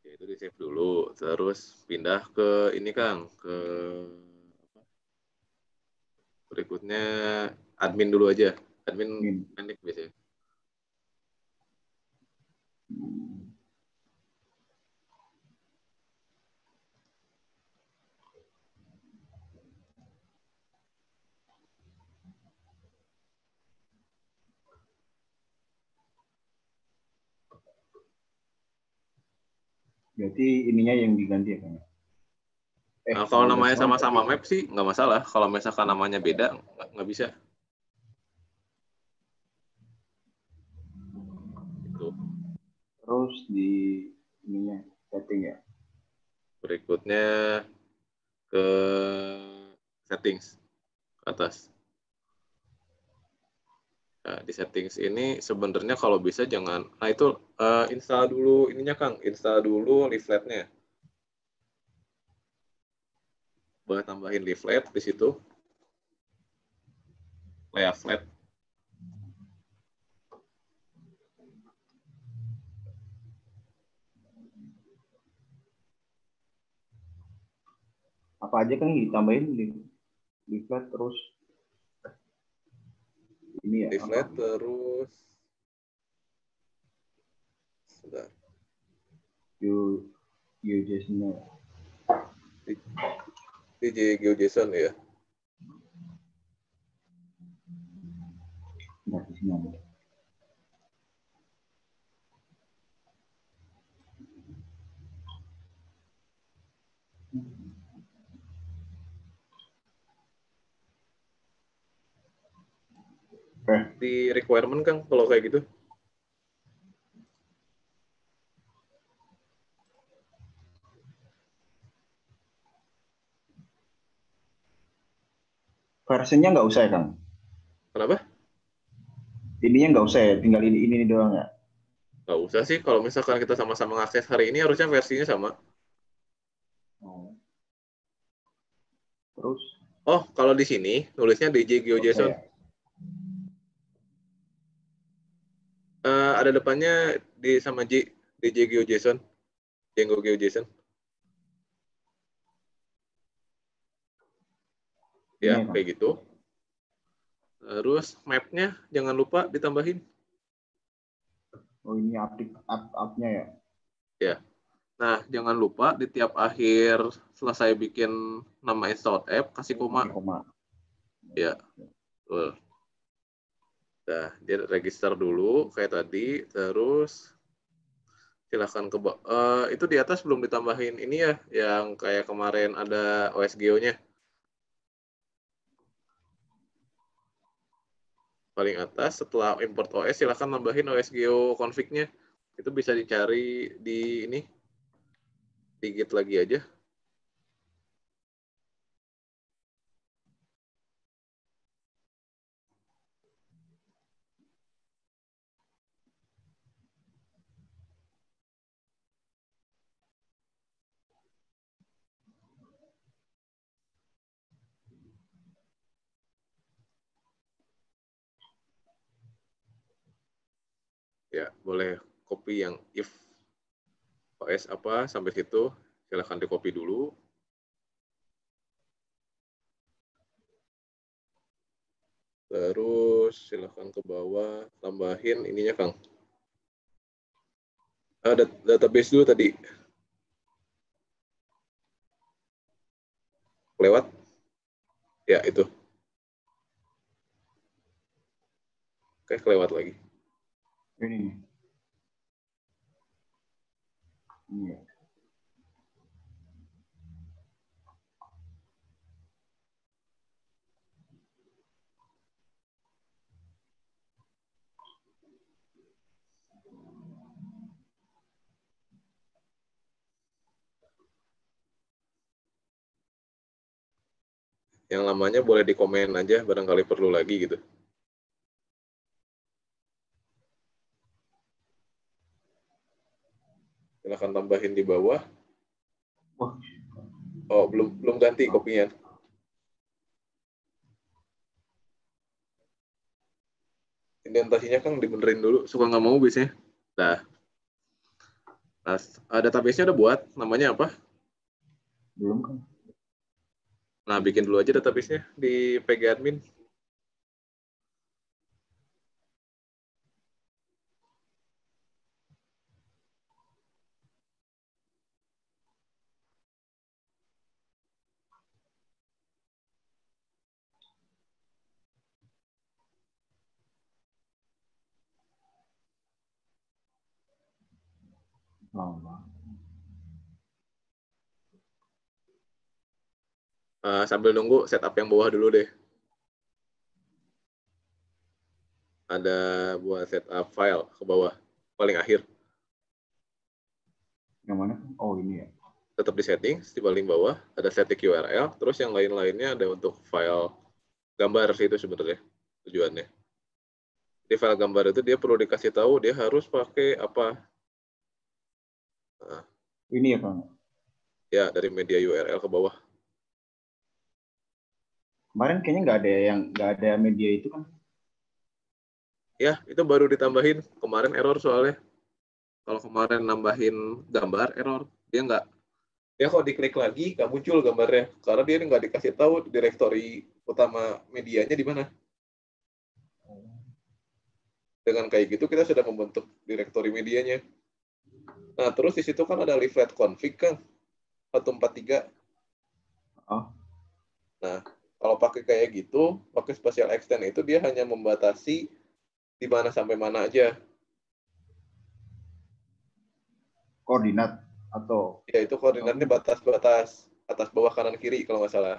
Oke, itu di save dulu, terus pindah ke ini Kang, ke apa? Berikutnya admin dulu aja. Admin Admin. pendek biasanya. Hmm. Berarti ininya yang diganti ya kan? Eh, Nah, kalau udah namanya semua sama-sama map sih nggak masalah. Kalau misalkan namanya beda nggak nggak bisa. Itu. Terus di ininya setting ya. Berikutnya ke settings ke atas. Nah, di settings ini sebenarnya kalau bisa jangan. Nah itu eh, install dulu ininya Kang, install dulu leafletnya. Boleh tambahin leaflet di situ. Flat. Apa aja kan ditambahin di leaflet terus ini ya. Leaflet terus. Sebentar. You you just know. DJ GeoJSON ya. Nggak di sini ada. Di requirement Kang kalau kayak gitu. versinya nggak usah ya Kang? Kenapa? Ininya nggak usah ya, tinggal ini ini doang ya. Nggak usah sih. Kalau misalkan kita sama-sama ngakses hari ini harusnya versinya sama. Oh. Terus Oh, kalau di sini nulisnya DJ GeoJSON. oke ya. Eh, ada depannya di sama J DJ GeoJSON. Django GeoJSON. Ya, Ini, Kang. kayak gitu. Terus mapnya jangan lupa ditambahin. Oh ini update up upnya ya. Nah, jangan lupa di tiap akhir selesai bikin nama install app, kasih koma. Koma. Ya, betul. Nah, dia register dulu kayak tadi, terus silahkan ke eh, itu di atas belum ditambahin ini ya, yang kayak kemarin ada OSGeo-nya. Paling atas setelah import OS silahkan nambahin OSGeo config-nya. Itu bisa dicari di ini, di lagi aja. Ya, boleh copy yang if OS apa sampai situ, silahkan di copy dulu. Terus silahkan ke bawah, tambahin ininya Kang. Dat- database dulu tadi. Lewat? Ya, itu. Oke, kelewat lagi. Ini. Iya. Yang lamanya boleh di komen aja, barangkali perlu lagi gitu. Silahkan tambahin di bawah. Wah, Oh, belum belum ganti kopinya. Indentasinya kan dibenerin dulu. Suka nggak mau biasanya. Nah. Nah, ada database-nya udah buat. Namanya apa? belum kan? Nah, bikin dulu aja database-nya di PG admin. Lama. Eh, sambil nunggu setup yang bawah dulu deh. Ada buat setup file ke bawah paling akhir. Yang mana? Oh, ini ya. Tetap di setting di paling bawah ada static URL, terus yang lain-lainnya ada untuk file gambar sih itu sebenarnya tujuannya. Di file gambar itu dia perlu dikasih tahu dia harus pakai apa. Ini ya, Kang. Ya, dari media URL ke bawah. Kemarin kayaknya nggak ada yang nggak ada media itu kan? Ya, itu baru ditambahin. Kemarin error soalnya. Kalau kemarin nambahin gambar, error. Dia nggak, ya kalau diklik lagi, nggak muncul gambarnya. Karena dia nggak dikasih tahu direktori utama medianya di mana. Dengan kayak gitu, kita sudah membentuk direktori medianya. Nah, terus di situ kan ada leaflet config, kan? 143. Oh. Nah, kalau pakai kayak gitu, pakai spatial extend itu dia hanya membatasi di mana sampai mana aja. Koordinat atau Ya itu koordinatnya batas-batas atas bawah kanan kiri kalau nggak salah.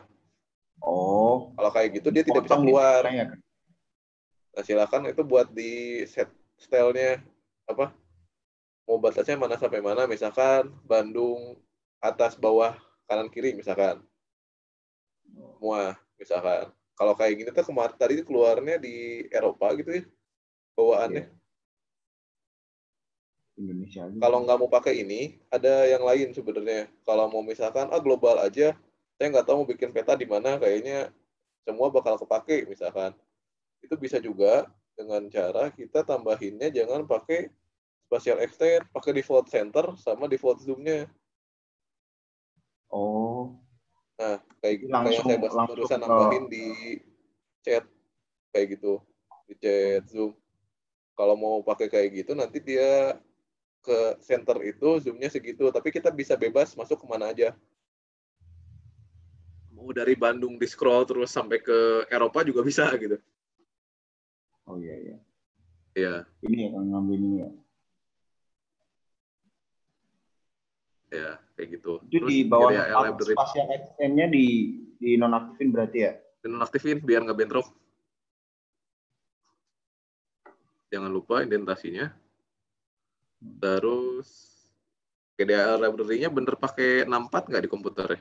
oh Kalau kayak gitu dia tidak bisa keluar. kan? Nah silakan itu buat di set stylenya apa? Mau batasnya mana sampai mana? Misalkan Bandung atas bawah kanan kiri misalkan. Semua misalkan. Kalau kayak gini tuh kemarin tadi keluarnya di Eropa gitu ya bawaannya. Indonesia aja. Kalau nggak mau pakai ini, ada yang lain sebenarnya. Kalau mau misalkan ah global aja, saya nggak tahu mau bikin peta di mana, kayaknya semua bakal kepake misalkan. Itu bisa juga dengan cara kita tambahinnya jangan pakai spatial extend, pakai default center sama default zoom-nya. Oh, Kayak gitu, kayak yang saya bahas barusan ke- nambahin di chat kayak gitu, di chat zoom. Kalau mau pakai kayak gitu nanti dia ke center itu zoomnya segitu, tapi kita bisa bebas masuk ke mana aja. Mau dari Bandung di scroll terus sampai ke Eropa juga bisa gitu. oh iya iya. Iya, Ini ya Kang ngambil ini ya. ya kayak gitu. Itu di bawah library spasial extend-nya di di nonaktifin berarti ya. dinonaktifin biar nggak bentrok. Jangan lupa indentasinya. Terus KDR library-nya bener pakai 64 nggak di komputer ya?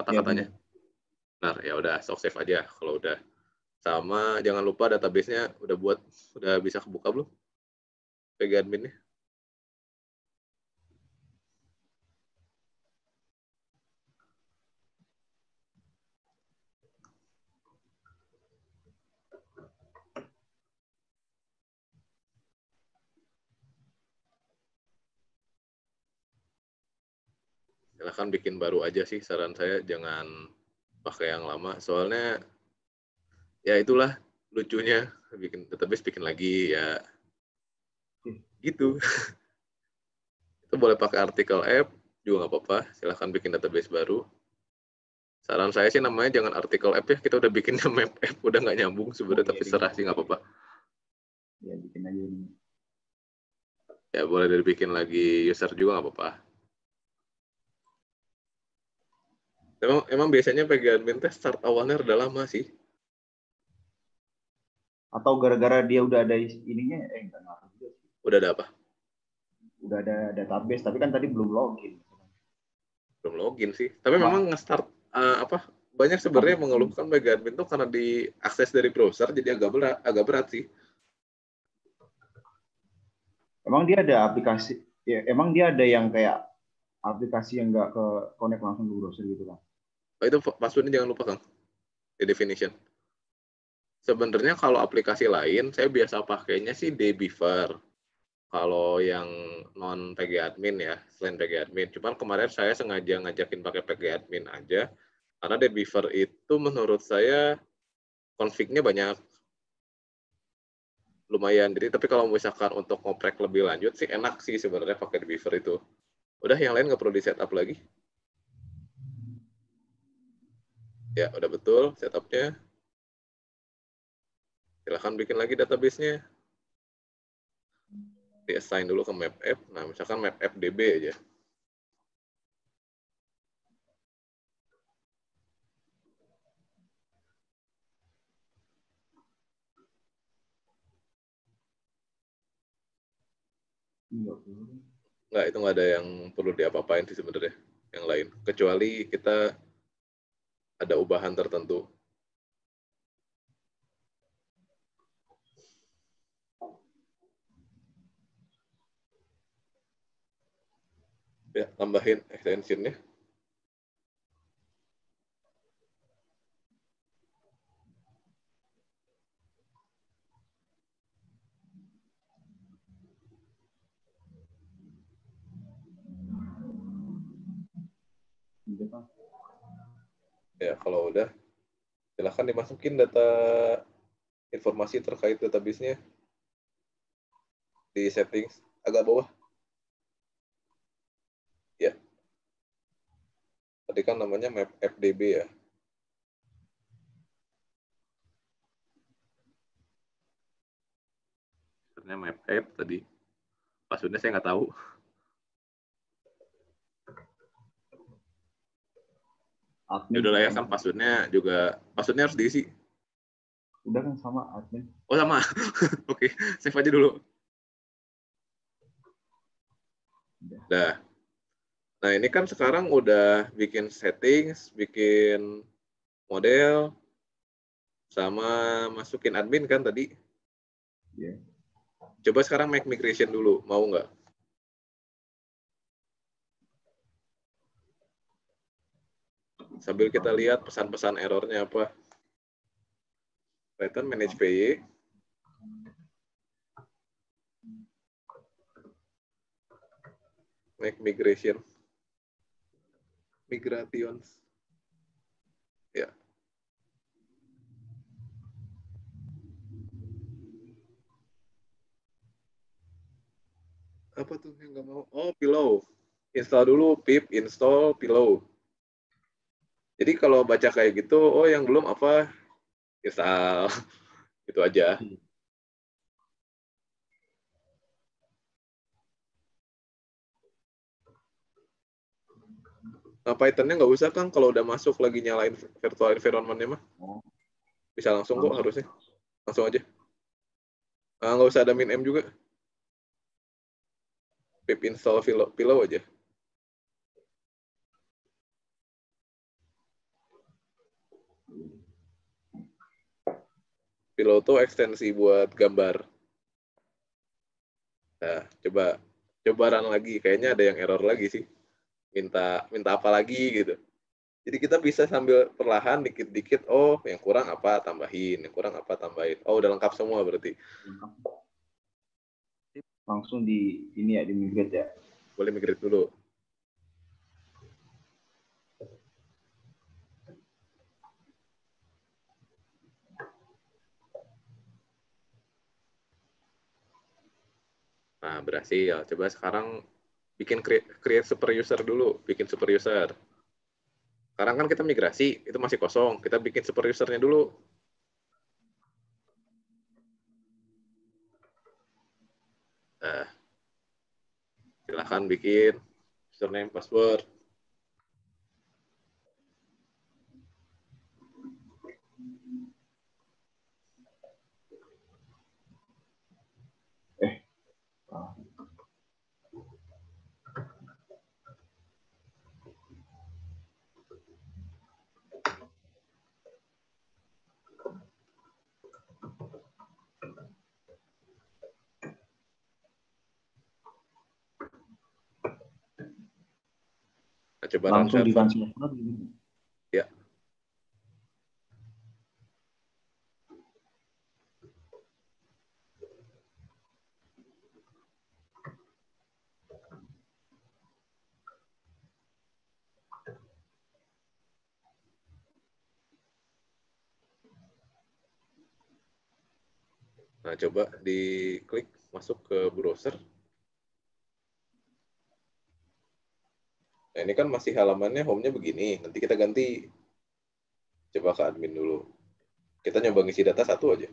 Kata-katanya. Benar, ya udah sok save aja kalau udah. Sama jangan lupa database-nya udah buat udah bisa kebuka belum? PG admin-nya. Silahkan bikin baru aja sih saran saya jangan pakai yang lama. Soalnya ya itulah lucunya bikin database bikin lagi ya. Gitu. Itu boleh pakai artikel app juga nggak apa-apa. Silahkan bikin database baru. Saran saya sih namanya jangan artikel app ya kita udah bikinnya map app udah nggak nyambung sebenarnya tapi serah sih nggak apa-apa. Ya bikin aja ini. ya boleh dibikin lagi user juga nggak apa-apa emang emang biasanya PG admin teh start awalnya rada lama sih Atau gara-gara dia udah ada ininya, eh enggak ngaruh juga sih. udah ada apa Udah ada database, tapi kan tadi belum login. belum login sih tapi Wah. memang nge-start eh, apa banyak sebenarnya mengeluhkan PG admin tuh karena diakses dari browser jadi agak berat agak berat sih Emang dia ada aplikasi, ya, emang dia ada yang kayak aplikasi yang nggak ke connect langsung ke browser gitu kan? Oh, itu passwordnya jangan lupa Kang. Di definition. Sebenarnya kalau aplikasi lain, saya biasa pakainya sih Dbeaver. Kalau yang non PG admin ya, selain PG admin. Cuman kemarin saya sengaja ngajakin pakai PG admin aja. Karena Dbeaver itu menurut saya konfliknya banyak. Lumayan. Jadi tapi kalau misalkan untuk ngoprek lebih lanjut sih enak sih sebenarnya pakai Dbeaver itu. Udah yang lain nggak perlu di setup lagi. Ya, udah betul setupnya. Silahkan bikin lagi database-nya. Di-assign dulu ke map app. Nah, misalkan map app DB aja. Enggak itu nggak ada yang perlu diapa-apain sih sebenarnya. Yang lain. Kecuali kita ada ubahan tertentu. Ya, tambahin extension-nya. Ya, kalau udah, silahkan dimasukin data informasi terkait database-nya di settings agak bawah. Ya. Tadi kan namanya map FDB ya. Sebenarnya map app tadi. Passwordnya saya nggak tahu. Ya Admin. udah lah ya kan passwordnya juga passwordnya harus diisi. Udah kan sama admin. Oh sama. Oke, save aja dulu. Udah. Dah. Nah ini kan sekarang udah bikin settings, bikin model, sama masukin admin kan tadi. Iya. Coba sekarang make migration dulu, mau nggak? Sambil kita lihat pesan-pesan errornya apa. Python manage PY. Make migration. Migrations. Ya. Apa tuh yang nggak mau? Oh, pillow. Install dulu pip install pillow. Jadi kalau baca kayak gitu, oh yang belum apa? Install. Itu aja. Nah, Python-nya nggak usah kan kalau udah masuk lagi nyalain virtual environment-nya mah. Bisa langsung kok harusnya. Langsung aja. Ah, nggak usah ada min m juga. Pip install pillow, pillow aja. Pillow tuh ekstensi buat gambar. Nah, coba coba run lagi. Kayaknya ada yang error lagi sih. Minta minta apa lagi gitu. Jadi kita bisa sambil perlahan dikit-dikit, oh yang kurang apa tambahin, yang kurang apa tambahin. Oh udah lengkap semua berarti. Langsung di ini ya di migrate ya. Boleh migrate dulu. Nah, berhasil. Coba sekarang bikin create, create super user dulu, bikin super user. Sekarang kan kita migrasi, itu masih kosong. Kita bikin super usernya dulu. Nah, silahkan bikin username, password. Coba run langsung di transfer. Ya. Nah, coba diklik masuk ke browser. Nah, ini kan masih halamannya home-nya begini. Nanti kita ganti. Coba ke admin dulu. Kita nyoba ngisi data satu aja.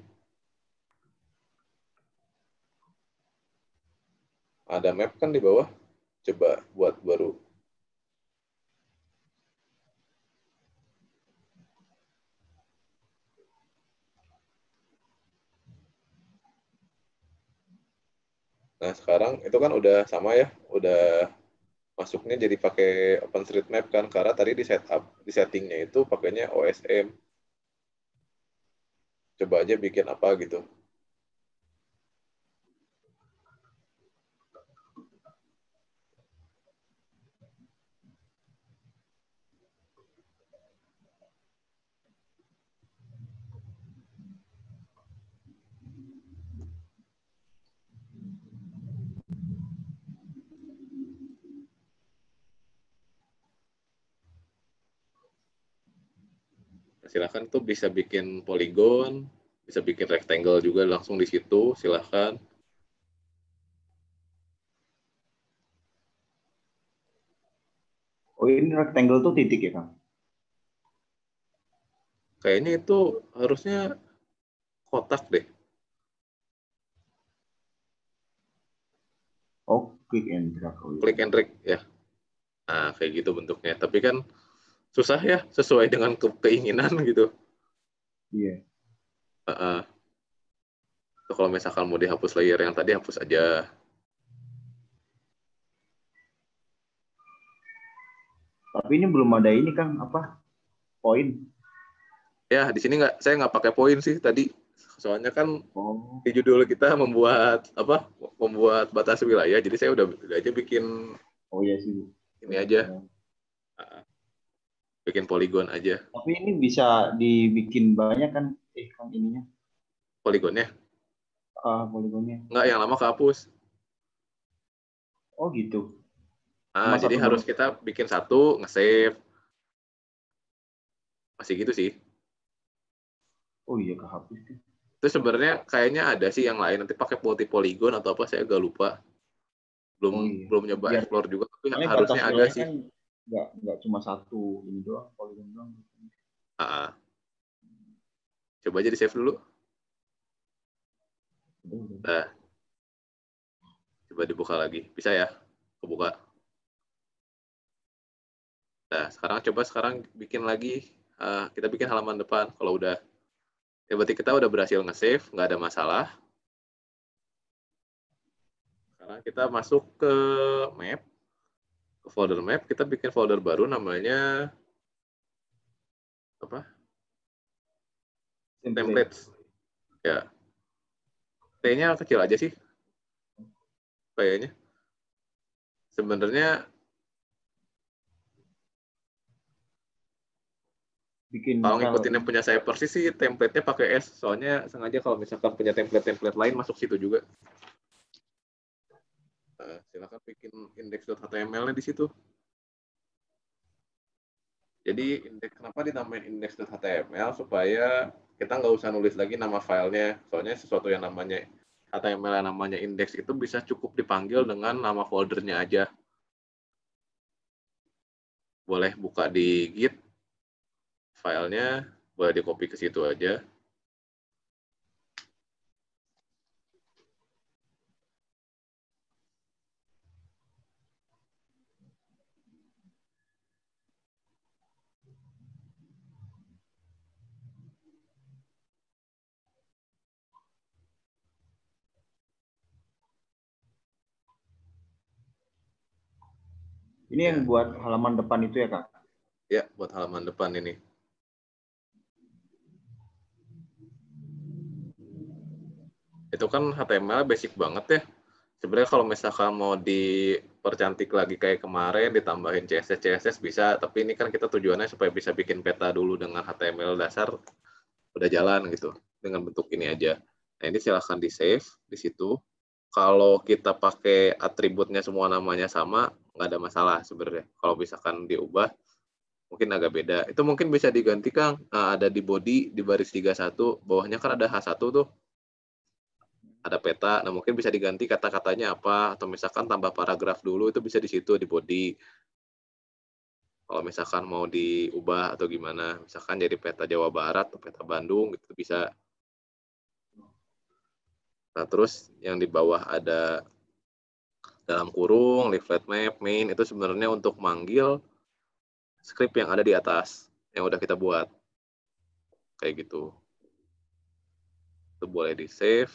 Ada map kan di bawah. Coba buat baru. Nah, sekarang itu kan udah sama ya, udah masuknya jadi pakai OpenStreetMap kan, karena tadi di setup, di settingnya itu pakainya OSM. Coba aja bikin apa gitu. Silahkan tuh bisa bikin polygon, bisa bikin rectangle juga langsung di situ, silahkan. Oh ini rectangle tuh titik ya Kang? Kayaknya itu harusnya kotak deh. Oh click and drag. Oh, iya. Klik and drag ya. Nah, kayak gitu bentuknya. Tapi kan susah ya sesuai dengan ke- keinginan gitu. Iya. Heeh. Tuh, Kalau misalkan mau dihapus layer yang tadi hapus aja. Tapi ini belum ada ini Kang apa? Poin. Ya di sini nggak saya nggak pakai poin sih tadi. Soalnya kan Oh. di judul kita membuat apa? Membuat batas wilayah. Jadi saya udah, udah aja bikin Oh iya sih. ini aja, bikin poligon aja. Tapi ini bisa dibikin banyak kan? Eh Kang ininya. Poligonnya Ah poligonnya. nggak yang lama kehapus. Oh gitu. Nah, Cuma jadi harus kita bikin satu, nge-save. Masih gitu sih. Oh iya kehapus tuh. Itu sebenarnya kayaknya ada sih yang lain. Nanti pakai multi polygon atau apa saya agak lupa. Belum Oh, iya. belum nyoba Biar- explore juga tapi harusnya ada sih. Kan nggak nggak cuma satu ini doang poligon doang. Ah. Coba aja di save dulu. Nah. Coba dibuka lagi. Bisa ya? Kebuka. Nah, sekarang coba sekarang bikin lagi. ah, kita bikin halaman depan. Kalau udah, ya berarti kita udah berhasil nge-save, nggak ada masalah. Sekarang kita masuk ke map, folder map. Kita bikin folder baru namanya apa? Templates. Ya. T-nya kecil aja sih. Kayaknya. Sebenarnya Bikin kalau ngikutin yang punya saya persis sih template-nya pakai S. Soalnya sengaja kalau misalkan punya template-template lain masuk situ juga. Nah, silakan bikin index.html-nya di situ. Jadi indeks kenapa dinamain index.html supaya kita nggak usah nulis lagi nama filenya. Soalnya sesuatu yang namanya HTML yang namanya index itu bisa cukup dipanggil dengan nama foldernya aja. Boleh buka di Git, filenya boleh di copy ke situ aja. Ini yang buat halaman depan itu ya, Kak? Ya, buat halaman depan ini. Itu kan HTML basic banget ya. Sebenarnya kalau misalkan mau dipercantik lagi kayak kemarin, ditambahin CSS, CSS bisa. Tapi ini kan kita tujuannya supaya bisa bikin peta dulu dengan HTML dasar. Udah jalan gitu. Dengan bentuk ini aja. Nah ini silahkan di save di situ. Kalau kita pakai atributnya semua namanya sama, nggak ada masalah sebenarnya. Kalau misalkan diubah, mungkin agak beda. Itu mungkin bisa diganti Kang. Nah, ada di body di baris 31, bawahnya kan ada H1 tuh. Ada peta. Nah, mungkin bisa diganti kata-katanya apa atau misalkan tambah paragraf dulu itu bisa di situ di body. Kalau misalkan mau diubah atau gimana, misalkan jadi peta Jawa Barat atau peta Bandung gitu bisa. Nah, terus yang di bawah ada dalam kurung, leaflet map, main, itu sebenarnya untuk manggil script yang ada di atas, yang udah kita buat. Kayak gitu. Itu boleh di-save.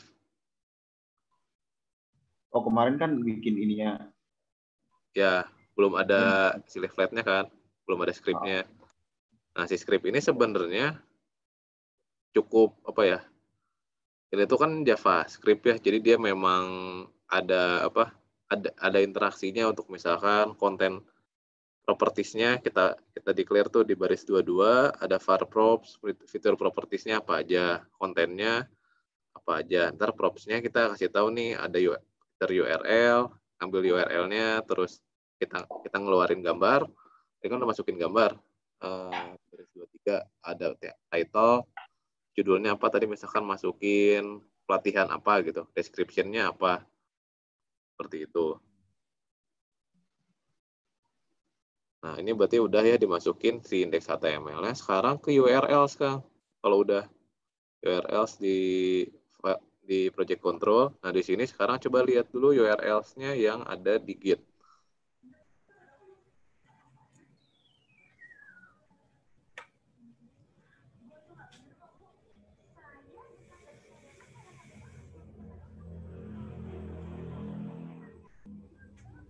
Oh, kemarin kan bikin ininya. Ya, belum ada si leafletnya kan, belum ada scriptnya. Nah, si script ini sebenarnya cukup apa ya? Ini tuh kan JavaScript ya, jadi dia memang ada apa? Ada ada interaksinya untuk misalkan konten propertiesnya kita kita declare tuh di baris 22 ada var props fitur propertiesnya apa aja kontennya apa aja. Ntar propsnya kita kasih tahu nih ada fitur URL ambil URL-nya terus kita kita ngeluarin gambar ini kan udah masukin gambar. Uh, baris 23 ada title judulnya apa tadi misalkan masukin pelatihan apa gitu description-nya apa seperti itu Nah, ini berarti udah ya dimasukin si indeks HTML-nya. Sekarang ke URL sekarang. Kalau udah URL di di project control. Nah, di sini sekarang coba lihat dulu URL-nya yang ada di Git.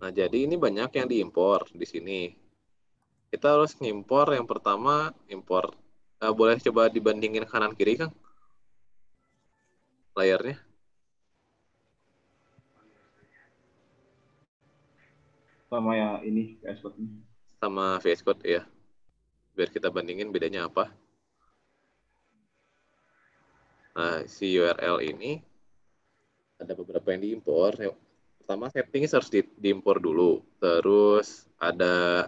Nah, jadi ini banyak yang diimpor di sini. Kita harus ngimpor yang pertama impor uh, boleh coba dibandingin kanan kiri kang? Layarnya? Sama ya ini VS Code ini. sama VS Code ya biar kita bandingin bedanya apa. Nah si URL ini ada beberapa yang diimpor pertama settingnya harus di, diimpor dulu terus ada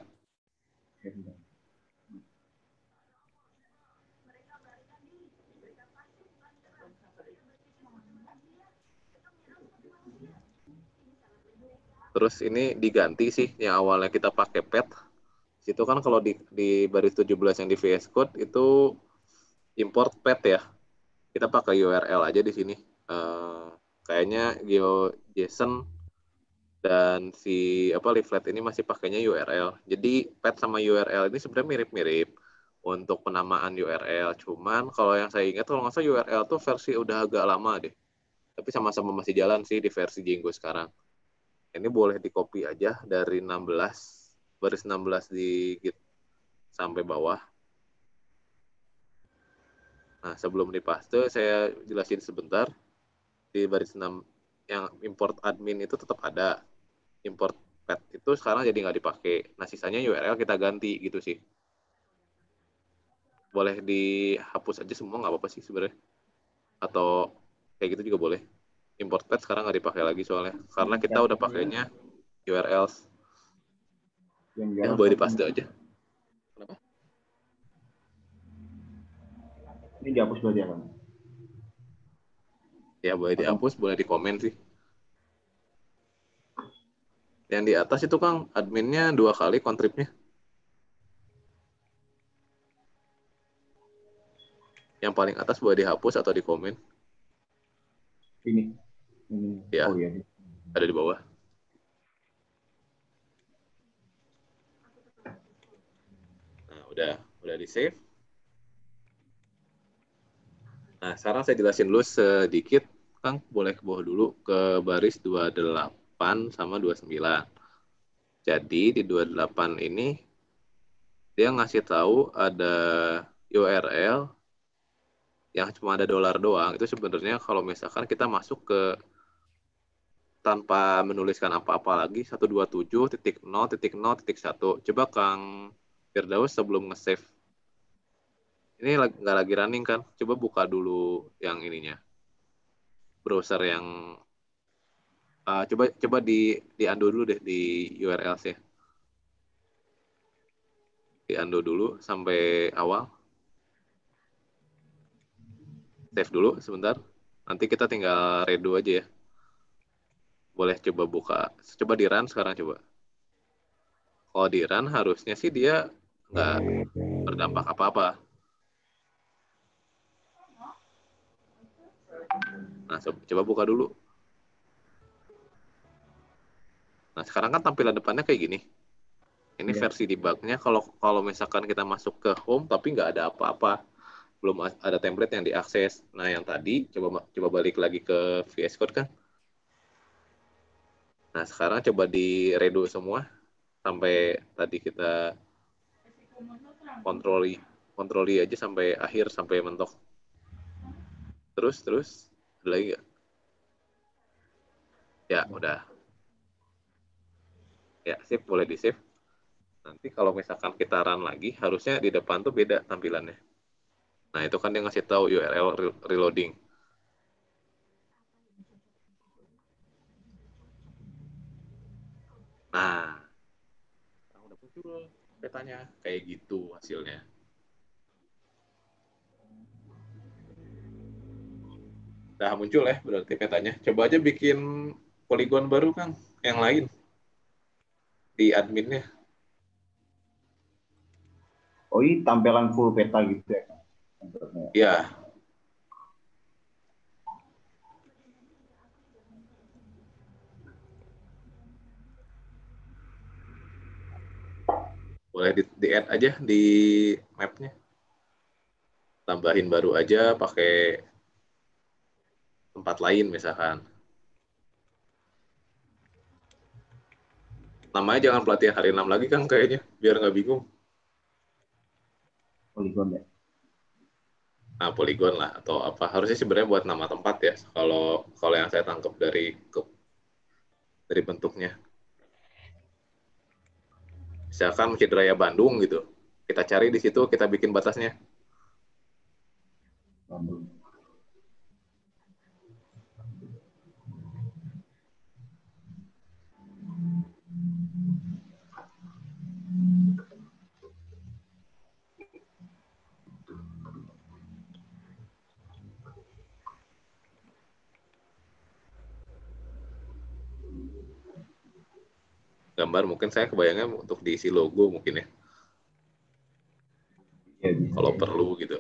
Terus ini diganti sih yang awalnya kita pakai pet. Situ kan kalau di, di baris 17 yang di VS Code itu import pet ya. Kita pakai URL aja di sini. Uh, kayaknya GeoJSON dan si apa leaflet ini masih pakainya URL. Jadi pet sama URL ini sebenarnya mirip-mirip untuk penamaan URL. Cuman kalau yang saya ingat kalau nggak salah URL tuh versi udah agak lama deh. Tapi sama-sama masih jalan sih di versi Django sekarang ini boleh di copy aja dari 16 baris 16 di git sampai bawah. Nah, sebelum dipaste saya jelasin sebentar di baris 6 yang import admin itu tetap ada. Import pet itu sekarang jadi nggak dipakai. Nah, sisanya URL kita ganti gitu sih. Boleh dihapus aja semua nggak apa-apa sih sebenarnya. Atau kayak gitu juga boleh import pet sekarang nggak dipakai lagi soalnya karena kita udah pakainya URLs yang, yang boleh dipaste aja kenapa ini dihapus berarti ya kan Ya boleh dihapus, boleh di komen sih. Yang di atas itu Kang, adminnya dua kali kontribnya. Yang paling atas boleh dihapus atau di komen. Ini. Ini. Ya. Oh iya. Ada di bawah. Nah, udah udah di save. Nah, sekarang saya jelasin dulu sedikit, Kang. Boleh ke bawah dulu ke baris 28 sama 29. Jadi di 28 ini dia ngasih tahu ada URL yang cuma ada dolar doang. Itu sebenarnya kalau misalkan kita masuk ke tanpa menuliskan apa-apa lagi 127.0.0.1. Coba Kang Firdaus sebelum nge-save. Ini nggak lagi running kan? Coba buka dulu yang ininya. Browser yang uh, coba coba di di undo dulu deh di URL ya. Di undo dulu sampai awal. Save dulu sebentar. Nanti kita tinggal redo aja ya boleh coba buka coba di run sekarang coba kalau di run harusnya sih dia nggak berdampak apa-apa nah coba buka dulu nah sekarang kan tampilan depannya kayak gini ini Ya. versi debugnya kalau kalau misalkan kita masuk ke home tapi nggak ada apa-apa belum ada template yang diakses nah yang tadi coba coba balik lagi ke VS Code kan Nah, sekarang coba di redo semua sampai tadi kita kontroli kontroli aja sampai akhir sampai mentok. Terus terus ada lagi nggak? Ya udah. Ya sip boleh di save. Nanti kalau misalkan kita run lagi harusnya di depan tuh beda tampilannya. Nah itu kan dia ngasih tahu URL re- reloading. Nah, udah muncul petanya kayak gitu hasilnya. Udah muncul ya berarti petanya. Coba aja bikin poligon baru Kang, yang lain di adminnya. Oh ini tampilan full peta gitu ya. Kang? Tampilannya. Ya, boleh di, di add aja di mapnya. Tambahin baru aja pakai tempat lain misalkan. Namanya jangan pelatihan hari 6 lagi kan kayaknya, biar nggak bingung. Polygon ya. Nah, poligon lah atau apa. Harusnya sebenarnya buat nama tempat ya. Kalau kalau yang saya tangkap dari ke- dari bentuknya. Misalkan Masjid Raya Bandung gitu. Kita cari di situ, kita bikin batasnya. Bandung. Gambar mungkin saya kebayangnya untuk diisi logo mungkin ya. Ya. Kalau perlu gitu.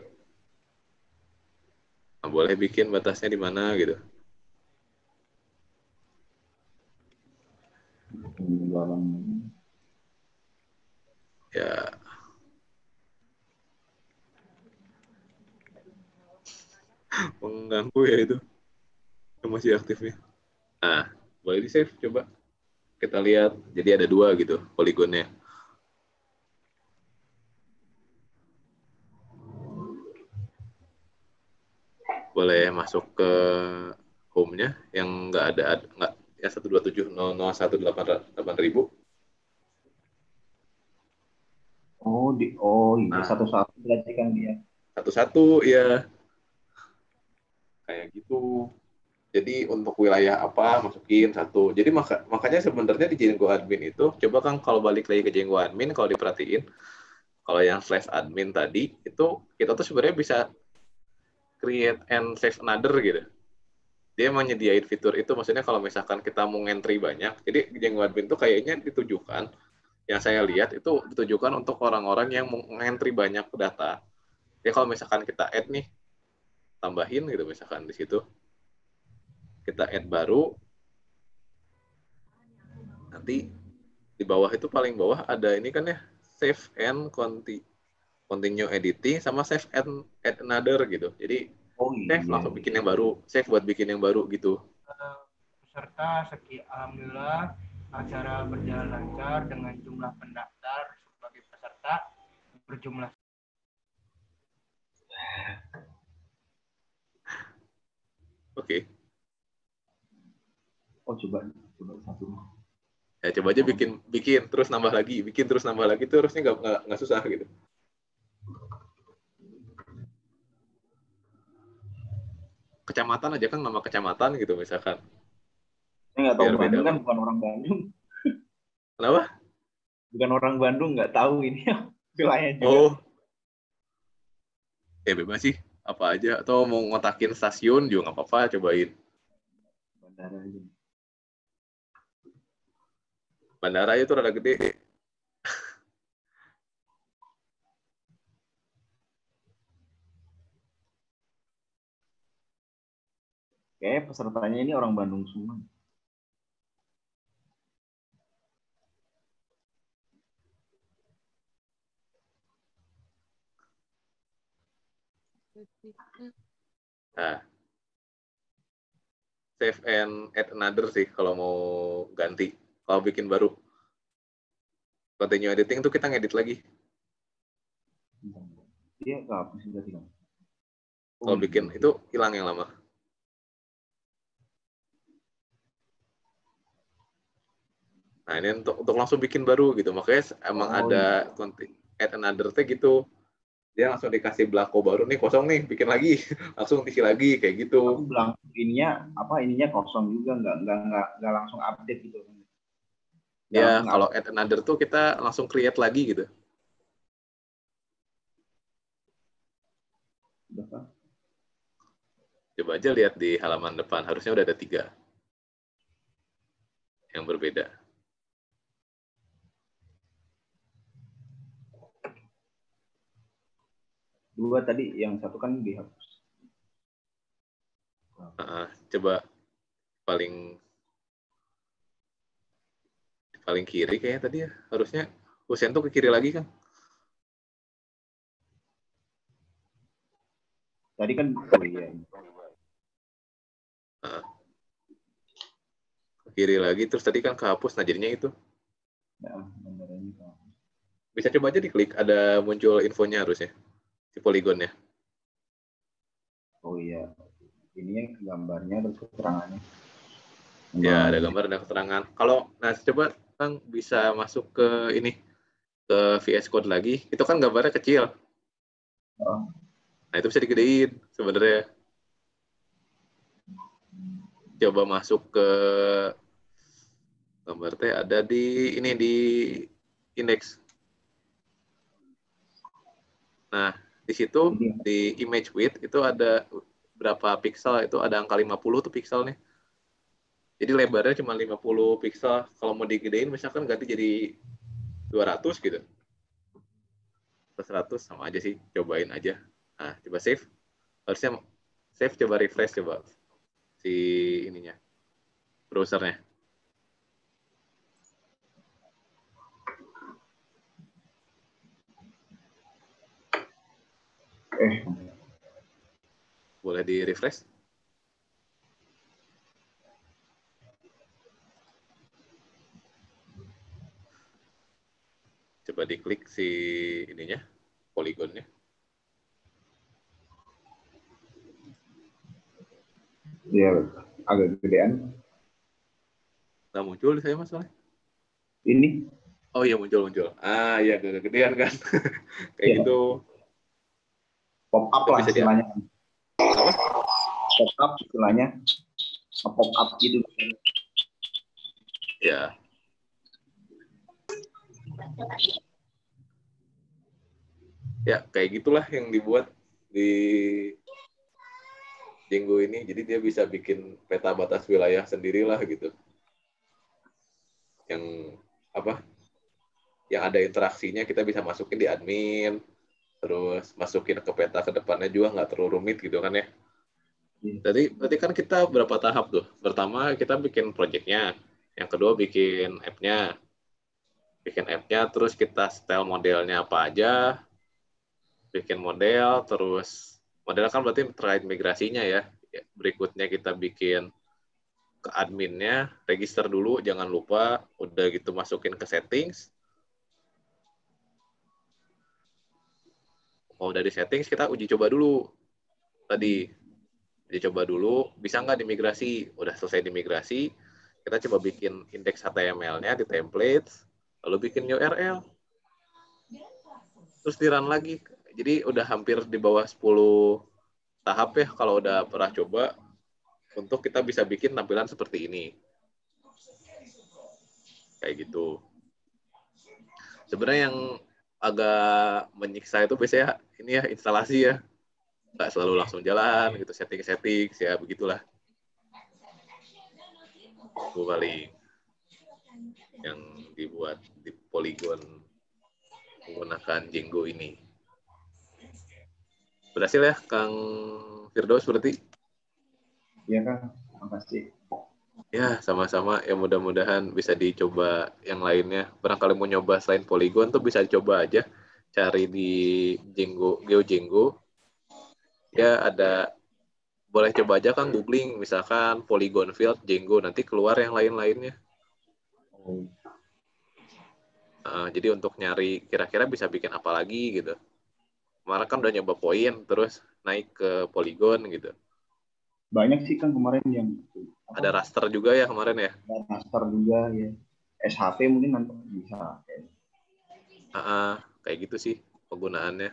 Nah, boleh bikin batasnya di mana gitu. Ya. Mengganggu ya itu. Yang masih aktifnya. Nah, boleh di save coba. Kita lihat. Jadi ada dua gitu poligonnya. Boleh masuk ke home-nya yang nggak ada nggak ya satu dua tujuh nol nol satu delapan delapan ribu Oh di oh iya Nah. satu-satu berarti kan dia. satu-satu ya kayak gitu jadi untuk wilayah apa masukin satu. Jadi maka, makanya sebenarnya di Jenggo admin itu coba kan kalau balik lagi ke Jenggo admin kalau diperhatiin kalau yang slash admin tadi itu kita tuh sebenarnya bisa create and save another gitu. Dia emang nyediain fitur itu maksudnya kalau misalkan kita mau ngentry banyak jadi Django admin tuh kayaknya ditujukan yang saya lihat itu ditujukan untuk orang-orang yang mau ngentry banyak data. Ya kalau misalkan kita add nih tambahin gitu misalkan di situ kita add baru nanti di bawah itu paling bawah ada ini kan ya save and conti continue editing sama save and add another gitu jadi Oh iya. save langsung bikin yang baru save buat bikin yang baru gitu Eh, peserta seki alhamdulillah acara berjalan lancar dengan jumlah pendaftar sebagai peserta berjumlah oke Oh coba coba satu. ya coba aja bikin bikin terus nambah lagi bikin terus nambah lagi itu harusnya nggak nggak nggak susah gitu. Kecamatan aja kan nama kecamatan gitu misalkan. Saya nggak tahu Biar beda, Bandung kan bukan orang Bandung. kenapa? Bukan orang Bandung nggak tahu ini. Wilayah juga. oh. Ya bebas sih. Apa aja. Atau mau ngotakin stasiun juga nggak apa-apa cobain. Bandara aja. Bandara itu rada gede. Kayaknya pesertanya ini orang Bandung semua. nah. Save and add another sih kalau mau ganti kalau bikin baru continue editing tuh kita ngedit lagi. Dia nggak apa sih berarti kan? kalau Oh, bikin iya. itu hilang yang lama. Nah ini untuk untuk langsung bikin baru gitu. Makanya emang Oh, ada konti add another teh gitu. Dia langsung dikasih belako baru nih kosong nih bikin lagi. Langsung isi lagi kayak gitu. Aku bilang ininya apa ininya kosong juga. Nggak nggak nggak nggak langsung update gitu. Ya langsung kalau add another tuh kita langsung create lagi gitu. Coba aja lihat di halaman depan harusnya udah ada tiga yang berbeda. Dua tadi yang satu kan dihapus. Heeh, coba paling paling kiri kayaknya tadi ya. Harusnya Husen tuh ke kiri lagi kan Tadi kan oh iya. ke kiri lagi terus tadi kan kehapus nah jadinya itu. Ya, bisa coba aja diklik ada muncul infonya harusnya si poligonnya. Oh iya. Ini gambarnya terus keterangannya. ya ada gambar ada keterangan. Kalau nah coba Kang bisa masuk ke ini ke VS Code lagi. Itu kan gambarnya kecil. Oh. nah itu bisa digedein sebenarnya. Coba masuk ke gambar teh ada di ini di indeks nah di situ Ini di image width itu ada berapa pixel itu ada angka 50 tuh pixelnya jadi lebarnya cuma 50 pixel kalau mau digedein misalkan ganti jadi 200 gitu. Atau 100 sama aja sih. Cobain aja. Nah coba save. Harusnya save coba refresh coba si ininya browsernya. Eh. Boleh di refresh coba diklik si ininya poligonnya dia agak gedean. nggak muncul di saya masalahnya Ini oh iya muncul muncul ah iya gak gedean kan kayak Iya. gitu pop up lah istilahnya. Apa? Pop up istilahnya. Pop up gitu. ya ya kayak gitulah yang dibuat di Django ini. Jadi dia bisa bikin peta batas wilayah sendirilah gitu. Yang apa? Yang ada interaksinya kita bisa masukin di admin. Terus masukin ke peta ke depannya juga nggak terlalu rumit gitu kan ya. Jadi berarti kan kita berapa tahap tuh? Pertama kita bikin projectnya yang kedua bikin app-nya bikin app-nya terus kita setel modelnya apa aja. Bikin model terus model kan berarti terkait migrasinya ya. Berikutnya kita bikin ke adminnya register dulu jangan lupa udah gitu masukin ke settings. Mau dari settings kita uji coba dulu. Tadi uji coba dulu bisa nggak dimigrasi? Udah selesai dimigrasi kita coba bikin indeks HTML-nya di templates lalu bikin URL terus di lagi. Jadi udah hampir di bawah 10 tahap ya kalau udah pernah coba. Untuk kita bisa bikin tampilan seperti ini. Kayak gitu. Sebenarnya yang agak menyiksa itu biasanya ini ya instalasi ya. Nggak selalu langsung jalan gitu setting-setting ya begitulah. Itu paling yang dibuat di Polygon menggunakan Django ini. Berhasil ya Kang Firdaus berarti? Iya kan, makasih. ya sama-sama. Ya mudah-mudahan bisa dicoba yang lainnya. Barangkali mau nyoba selain Polygon tuh bisa coba aja cari di Django GeoDjango ya ada boleh coba aja kan googling. Misalkan Polygon Field Django. Nanti keluar yang lain-lainnya Uh, jadi untuk nyari kira-kira bisa bikin apa lagi gitu. Kemarin kan udah nyoba poin terus naik ke Polygon gitu. Banyak sih kan kemarin yang ada raster juga ya kemarin ya? Ada master juga ya. SHP mungkin nanti bisa. Ah, ah, kayak gitu sih penggunaannya.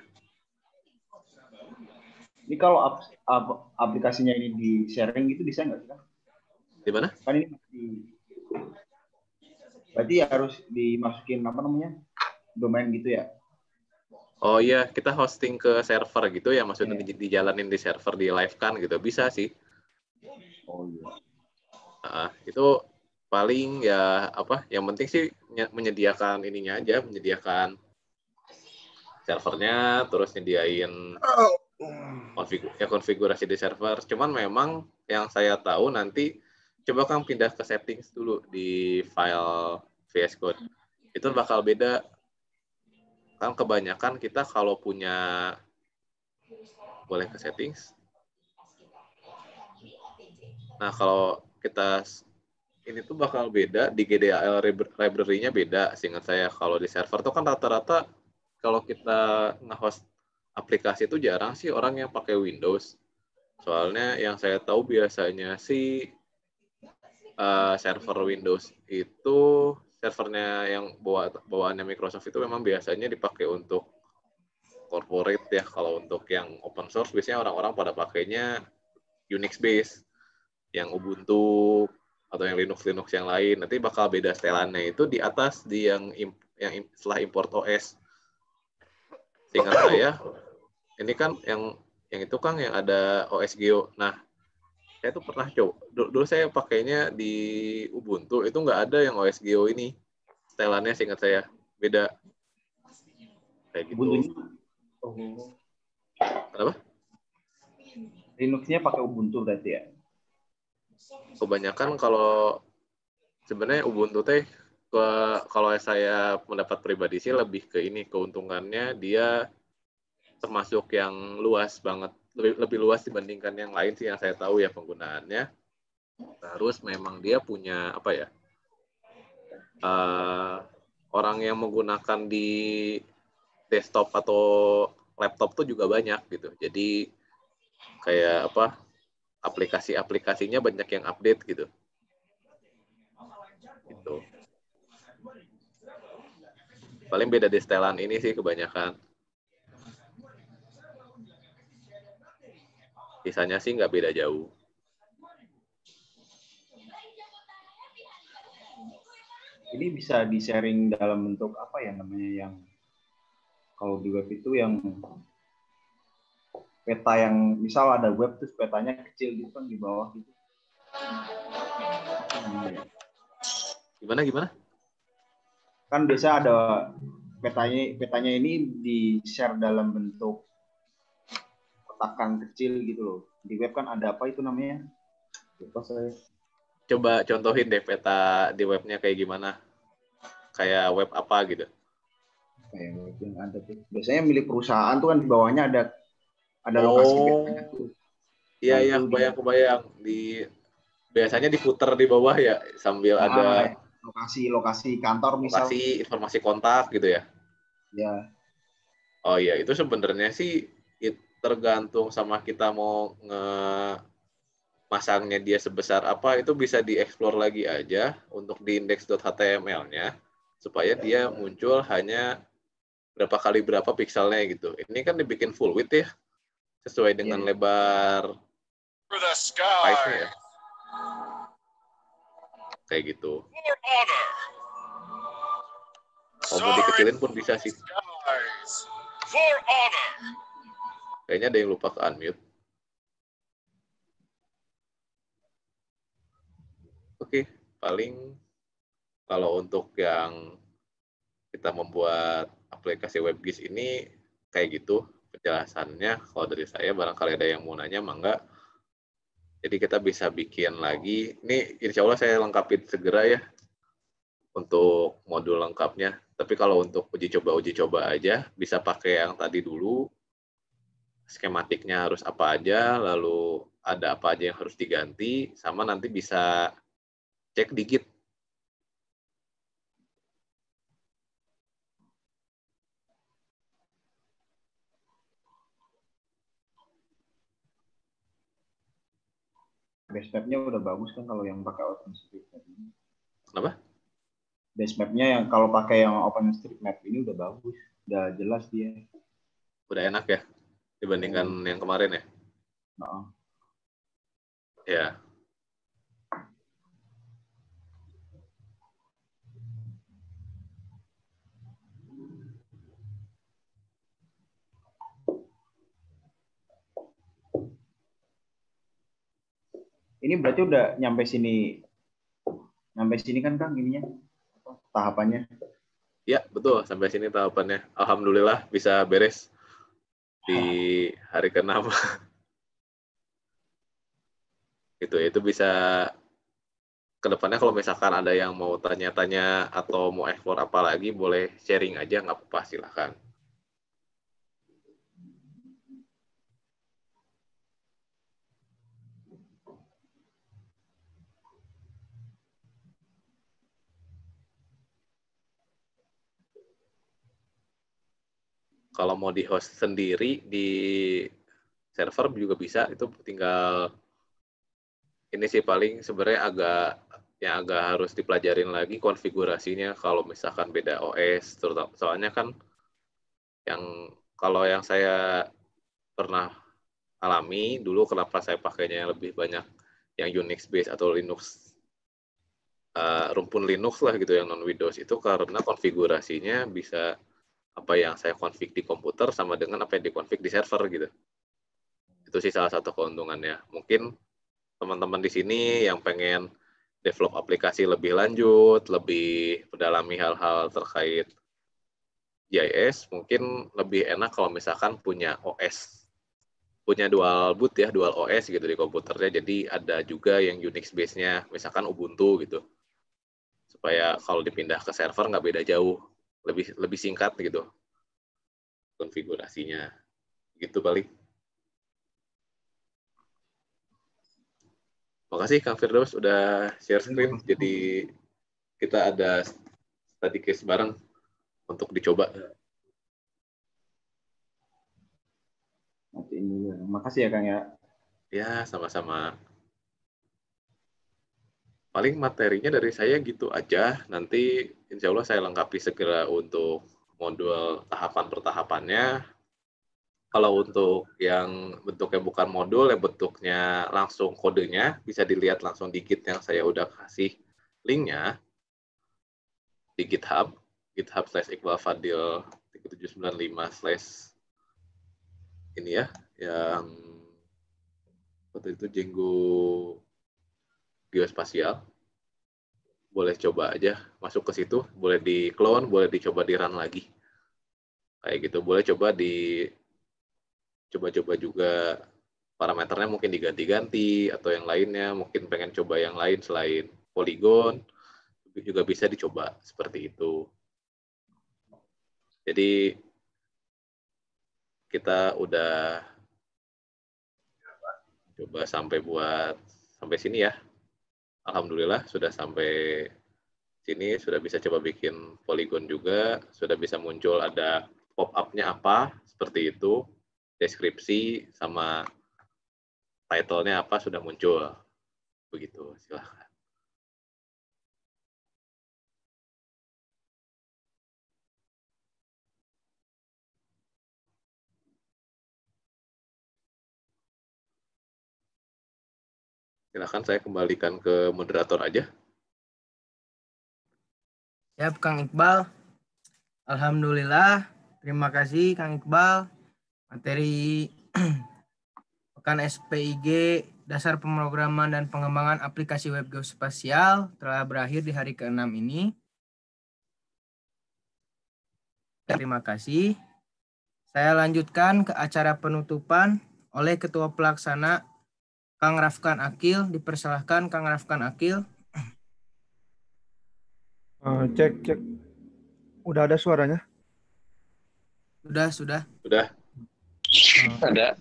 Ini kalau ap- ap- aplikasinya ini di sharing gitu bisa nggak sih kan? di mana? Kan ini masih berarti harus dimasukin apa namanya domain gitu ya? Oh iya, kita hosting ke server gitu ya, maksudnya di- dijalanin di server, di live kan gitu, bisa sih. Oh iya. Ah, itu paling ya apa? Yang penting sih nye- menyediakan ininya aja, menyediakan servernya, terus nyediain konfigu- ya konfigurasi di server. Cuman memang yang saya tahu nanti coba Kang pindah ke settings dulu di file VS Code. Itu bakal beda. Kan kebanyakan kita kalau punya boleh ke settings. Nah, kalau kita ini tuh bakal beda di GDAL lib- library-nya beda seingat saya. Kalau di server tuh kan rata-rata kalau kita nge-host aplikasi itu jarang sih orang yang pakai Windows. Soalnya yang saya tahu biasanya sih eh, server Windows itu servernya yang bawa bawaannya Microsoft itu memang biasanya dipakai untuk corporate ya. Kalau untuk yang open source biasanya orang-orang pada pakainya Unix base yang Ubuntu atau yang Linux Linux yang lain nanti bakal beda setelannya itu di atas di yang yang setelah import OS. Seingat saya ini kan yang yang itu kan yang ada OS Geo. Nah, saya tuh pernah coba dulu, dulu saya pakainya di Ubuntu itu nggak ada yang OS Geo ini. Setelannya seingat saya beda. Kayak gitu. Ubuntu Oh. Kenapa? Linux-nya pakai Ubuntu berarti ya? kebanyakan kalau sebenarnya Ubuntu teh ke kalau saya mendapat pribadi sih lebih ke ini keuntungannya dia termasuk yang luas banget lebih lebih luas dibandingkan yang lain sih yang saya tahu ya penggunaannya terus memang dia punya apa ya eh, orang yang menggunakan di desktop atau laptop tuh juga banyak gitu jadi kayak apa aplikasi-aplikasinya banyak yang update gitu. Gitu. Paling beda di setelan ini sih kebanyakan. Sisanya sih nggak beda jauh. Ini bisa di-sharing dalam bentuk apa ya namanya yang kalau di web itu yang peta yang misal ada web terus petanya kecil gitu kan di bawah gitu. Gimana gimana? Kan biasa ada petanya petanya ini di share dalam bentuk kotakan kecil gitu loh. Di web kan ada apa itu namanya? Lupa saya. Coba contohin deh peta di webnya kayak gimana? Kayak web apa gitu? Kayak web yang ada tuh. Biasanya milik perusahaan tuh kan di bawahnya ada ada lokasi Oh. petanya tuh. Iya Nah, iya itu dia. kebayang di biasanya diputer di bawah ya sambil Ah, ada lokasi lokasi kantor misal. lokasi informasi kontak gitu ya. Ya. Oh iya itu sebenarnya sih tergantung sama kita mau nge masangnya dia sebesar apa itu bisa dieksplor lagi aja untuk di index.html-nya supaya dia muncul hanya berapa kali berapa pikselnya gitu. Ini kan dibikin full width ya sesuai dengan Iya. lebar ya. Kayak gitu. Kalau mau dikecilin pun bisa sih. skies. For honor. Kayaknya ada yang lupa ke unmute. Oke, paling kalau untuk yang kita membuat aplikasi WebGIS ini kayak gitu penjelasannya. Kalau dari saya barangkali ada yang mau nanya, mangga. Jadi kita bisa bikin lagi. Ini insya Allah saya lengkapin segera ya untuk modul lengkapnya. Tapi kalau untuk uji coba uji coba aja bisa pakai yang tadi dulu skematiknya harus apa aja, lalu ada apa aja yang harus diganti, sama nanti bisa cek dikit. Base map-nya udah bagus kan kalau yang pakai OpenStreetMap ini. Kenapa? Base map-nya yang kalau pakai yang OpenStreetMap ini udah bagus, udah jelas dia. Udah enak ya dibandingkan yang kemarin ya? Nah, Ya. ini berarti udah nyampe sini, nyampe sini kan kang ininya apa, tahapannya. Ya, betul. Sampai sini tahapannya. Alhamdulillah bisa beres di hari ke-6. itu itu bisa ke depannya kalau misalkan ada yang mau tanya-tanya atau mau explore apa lagi boleh sharing aja nggak apa-apa silahkan kalau mau di host sendiri di server juga bisa. Itu tinggal ini sih paling sebenarnya agak yang agak harus dipelajarin lagi konfigurasinya kalau misalkan beda OS terutama soalnya kan yang kalau yang saya pernah alami dulu kenapa saya pakainya lebih banyak yang Unix based atau Linux uh, rumpun Linux lah gitu yang non Windows itu karena konfigurasinya bisa apa yang saya config di komputer sama dengan apa yang dikonfig di server gitu. Itu sih salah satu keuntungannya. Mungkin teman-teman di sini yang pengen develop aplikasi lebih lanjut, lebih mendalami hal-hal terkait GIS, mungkin lebih enak kalau misalkan punya OS, punya dual boot ya, dual OS gitu di komputernya. Jadi ada juga yang Unix base-nya, misalkan Ubuntu gitu, supaya kalau dipindah ke server nggak beda jauh, lebih lebih singkat gitu konfigurasinya. Gitu balik. Makasih Kang Firdaus udah share screen. Jadi kita ada study case bareng untuk dicoba. Nanti ini dulu. Makasih ya Kang ya. Ya, sama-sama. Paling materinya dari saya gitu aja. Nanti insya Allah saya lengkapi segera untuk modul tahapan per tahapannya. Kalau untuk yang bentuknya bukan modul, yang bentuknya langsung kodenya, bisa dilihat langsung di Git yang saya udah kasih linknya di GitHub, GitHub slash Iqbal Fadil 3795 slash ini ya, yang waktu itu Django geospasial. Boleh coba aja masuk ke situ, boleh di clone, boleh dicoba di run lagi. Kayak gitu, boleh coba di coba-coba juga parameternya mungkin diganti-ganti atau yang lainnya, mungkin pengen coba yang lain selain Polygon, juga bisa dicoba seperti itu. Jadi kita udah coba sampai buat sampai sini ya. Alhamdulillah sudah sampai sini, sudah bisa coba bikin Polygon juga, sudah bisa muncul ada pop-up-nya apa, seperti itu, deskripsi sama title-nya apa sudah muncul. Begitu, silahkan. Silahkan saya kembalikan ke moderator aja. Siap, Kang Iqbal. Alhamdulillah. Terima kasih, Kang Iqbal. Materi Pekan SPIG Dasar Pemrograman dan Pengembangan Aplikasi Web Geospasial telah berakhir di hari ke-6 ini. Terima kasih. Saya lanjutkan ke acara penutupan oleh Ketua Pelaksana Kang Rafkan Akil. Dipersilahkan Kang Rafkan Akil. Eh, cek cek. Udah ada suaranya? Sudah, sudah. Sudah. Ada.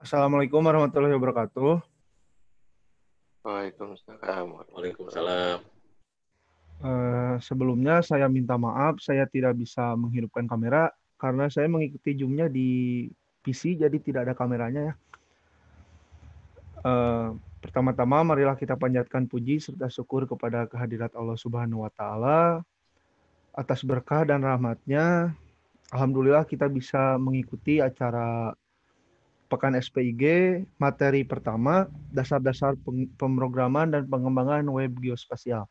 Assalamualaikum warahmatullahi wabarakatuh. Waalaikumsalam. Waalaikumsalam. Eh, sebelumnya saya minta maaf, saya tidak bisa menghidupkan kamera karena saya mengikuti Zoom-nya di PC, jadi tidak ada kameranya ya. Eh, pertama-tama marilah kita panjatkan puji serta syukur kepada kehadirat Allah Subhanahu wa taala atas berkah dan rahmatnya. Alhamdulillah kita bisa mengikuti acara Pekan SPIG materi pertama dasar-dasar pemrograman dan pengembangan web geospasial.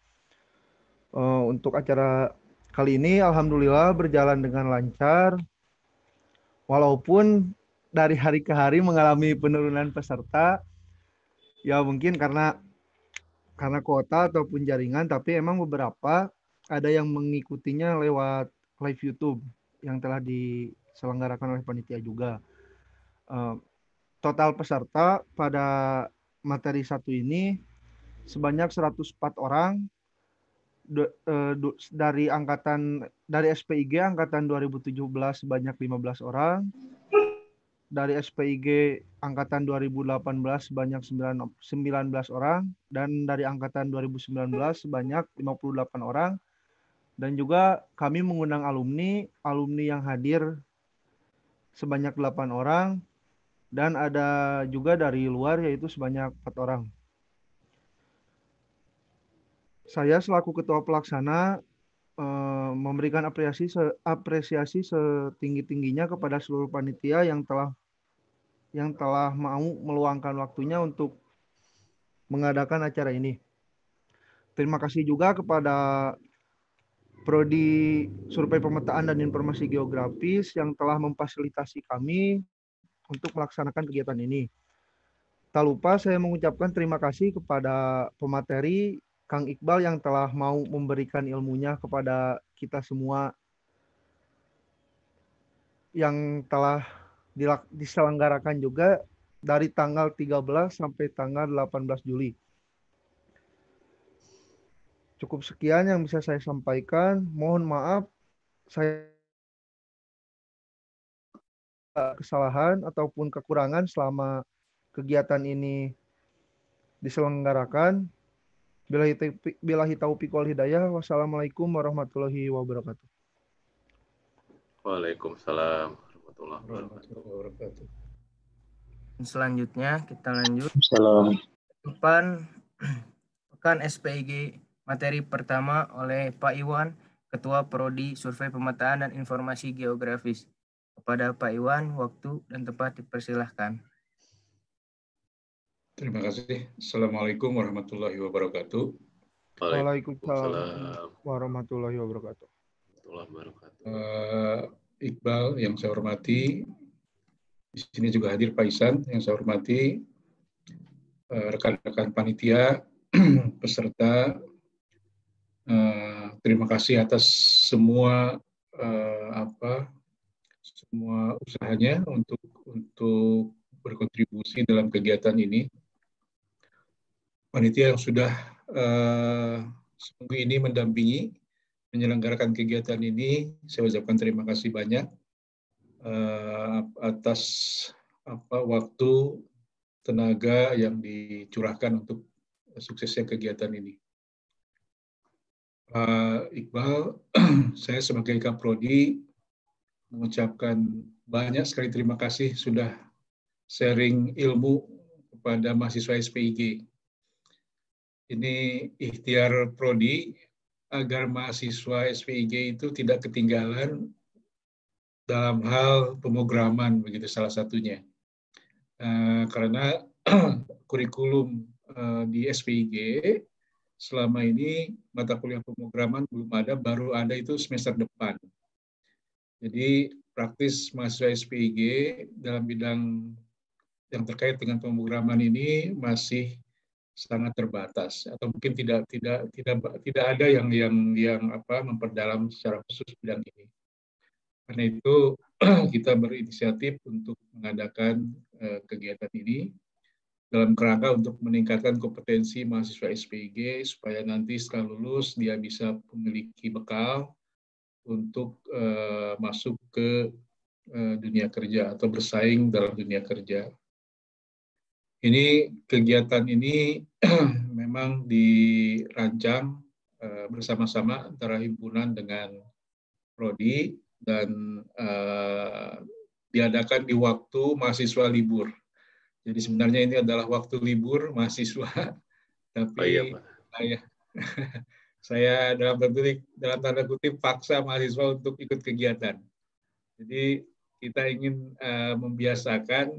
Eh, untuk acara kali ini alhamdulillah berjalan dengan lancar walaupun dari hari ke hari mengalami penurunan peserta ya mungkin karena karena kuota ataupun jaringan tapi emang beberapa ada yang mengikutinya lewat live YouTube yang telah diselenggarakan oleh panitia juga. Eh, total peserta pada materi satu ini sebanyak 104 orang eh, dari angkatan dari SPIG angkatan 2017 sebanyak 15 orang dari SPIG angkatan 2018 sebanyak 9 19 orang. Dan dari angkatan 2019 sebanyak 58 orang. Dan juga kami mengundang alumni alumni yang hadir sebanyak 8 orang. Dan ada juga dari luar yaitu sebanyak 4 orang. Saya selaku ketua pelaksana eh, memberikan apresiasi se- apresiasi setinggi-tingginya kepada seluruh panitia yang telah yang telah mau meluangkan waktunya untuk mengadakan acara ini. Terima kasih juga kepada Prodi Survei Pemetaan dan Informasi Geografis yang telah memfasilitasi kami untuk melaksanakan kegiatan ini. Tak lupa saya mengucapkan terima kasih kepada pemateri Kang Iqbal yang telah mau memberikan ilmunya kepada kita semua yang telah diselenggarakan juga dari tanggal 13 sampai tanggal 18 Juli. Cukup sekian yang bisa saya sampaikan. Mohon maaf saya kesalahan ataupun kekurangan selama kegiatan ini diselenggarakan. Bilahi taufiq- bilahi taufiq wal hidayah. Wassalamualaikum warahmatullahi wabarakatuh. Waalaikumsalam warahmatullahi wabarakatuh. Selanjutnya kita lanjut Salam. depan pekan SPIG materi pertama oleh Pak Iwan, Ketua Prodi Survei Pemetaan dan Informasi Geografis. Kepada Pak Iwan, waktu dan tempat dipersilahkan. Terima kasih. Assalamualaikum warahmatullahi wabarakatuh. Waalaikumsalam warahmatullahi wabarakatuh. warahmatullahi wabarakatuh. Eh, Iqbal yang saya hormati, Di sini juga hadir Pak Isan yang saya hormati, eh, rekan-rekan panitia, peserta. Eh, terima kasih atas semua eh, apa semua usahanya untuk untuk berkontribusi dalam kegiatan ini. Panitia yang sudah uh, seminggu ini mendampingi menyelenggarakan kegiatan ini, saya ucapkan terima kasih banyak uh, atas apa waktu tenaga yang dicurahkan untuk suksesnya kegiatan ini. Pak Iqbal, saya sebagai Kaprodi mengucapkan banyak sekali terima kasih sudah sharing ilmu kepada mahasiswa SPIG. Ini ikhtiar Prodi agar mahasiswa SPIG itu tidak ketinggalan dalam hal pemrograman begitu salah satunya. Uh, karena kurikulum uh, di SPIG selama ini mata kuliah pemrograman belum ada, baru ada itu semester depan. Jadi praktis mahasiswa SPIG dalam bidang yang terkait dengan pemrograman ini masih sangat terbatas atau mungkin tidak tidak tidak tidak ada yang yang yang apa memperdalam secara khusus bidang ini. Karena itu kita berinisiatif untuk mengadakan uh, kegiatan ini dalam kerangka untuk meningkatkan kompetensi mahasiswa SPIG supaya nanti setelah lulus dia bisa memiliki bekal untuk uh, masuk ke uh, dunia kerja atau bersaing dalam dunia kerja. Ini kegiatan ini memang dirancang uh, bersama-sama antara himpunan dengan prodi dan uh, diadakan di waktu mahasiswa libur. Jadi sebenarnya ini adalah waktu libur mahasiswa, tapi oh, iya, Pak. saya saya dalam tanda dalam tanda kutip paksa mahasiswa untuk ikut kegiatan. Jadi kita ingin uh, membiasakan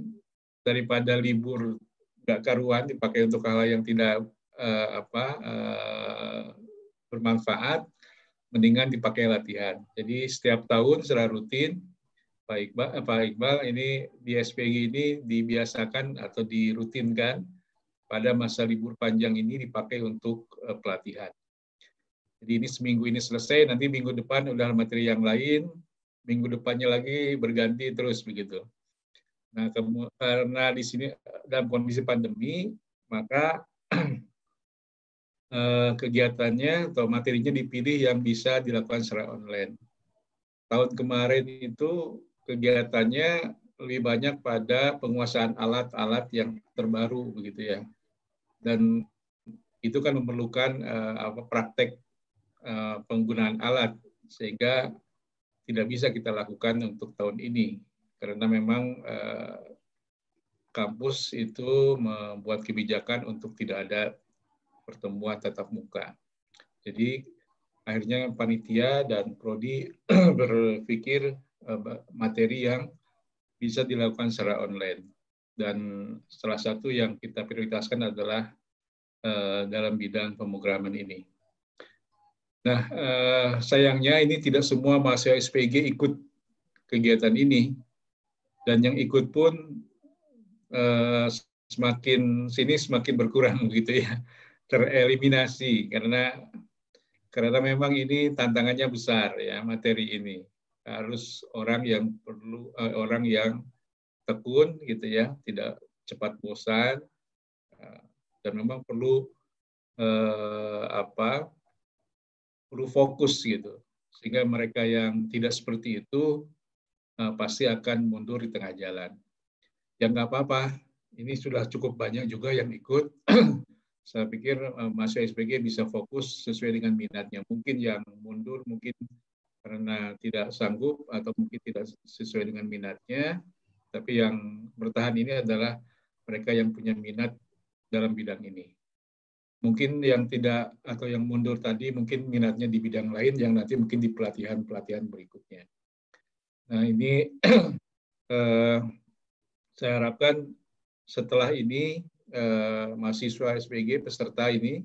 daripada libur nggak karuan dipakai untuk hal yang tidak uh, apa uh, bermanfaat, mendingan dipakai latihan. Jadi setiap tahun secara rutin Pak Iqbal, Pak Iqbal ini di SPG ini dibiasakan atau dirutinkan pada masa libur panjang ini dipakai untuk uh, pelatihan. Jadi ini seminggu ini selesai, nanti minggu depan udah materi yang lain, minggu depannya lagi berganti terus begitu. Nah, karena di sini dalam kondisi pandemi, maka eh, kegiatannya atau materinya dipilih yang bisa dilakukan secara online. Tahun kemarin itu kegiatannya lebih banyak pada penguasaan alat-alat yang terbaru begitu ya. Dan itu kan memerlukan uh, apa praktek Eh, penggunaan alat sehingga tidak bisa kita lakukan untuk tahun ini karena memang uh, kampus itu membuat kebijakan untuk tidak ada pertemuan tatap muka. Jadi akhirnya panitia dan prodi berpikir uh, materi yang bisa dilakukan secara online dan salah satu yang kita prioritaskan adalah uh, dalam bidang pemrograman ini. Nah, eh, sayangnya ini tidak semua mahasiswa SPG ikut kegiatan ini. Dan yang ikut pun eh, semakin sini semakin berkurang gitu ya. Tereliminasi karena karena memang ini tantangannya besar ya materi ini. Harus orang yang perlu eh, orang yang tekun gitu ya, tidak cepat bosan eh, dan memang perlu eh, apa perlu fokus gitu. Sehingga mereka yang tidak seperti itu pasti akan mundur di tengah jalan. Ya nggak apa-apa, ini sudah cukup banyak juga yang ikut. Saya pikir uh, mahasiswa SPG bisa fokus sesuai dengan minatnya. Mungkin yang mundur mungkin karena tidak sanggup atau mungkin tidak sesuai dengan minatnya. Tapi yang bertahan ini adalah mereka yang punya minat dalam bidang ini mungkin yang tidak atau yang mundur tadi mungkin minatnya di bidang lain yang nanti mungkin di pelatihan-pelatihan berikutnya. Nah ini eh, saya harapkan setelah ini eh, mahasiswa SPG peserta ini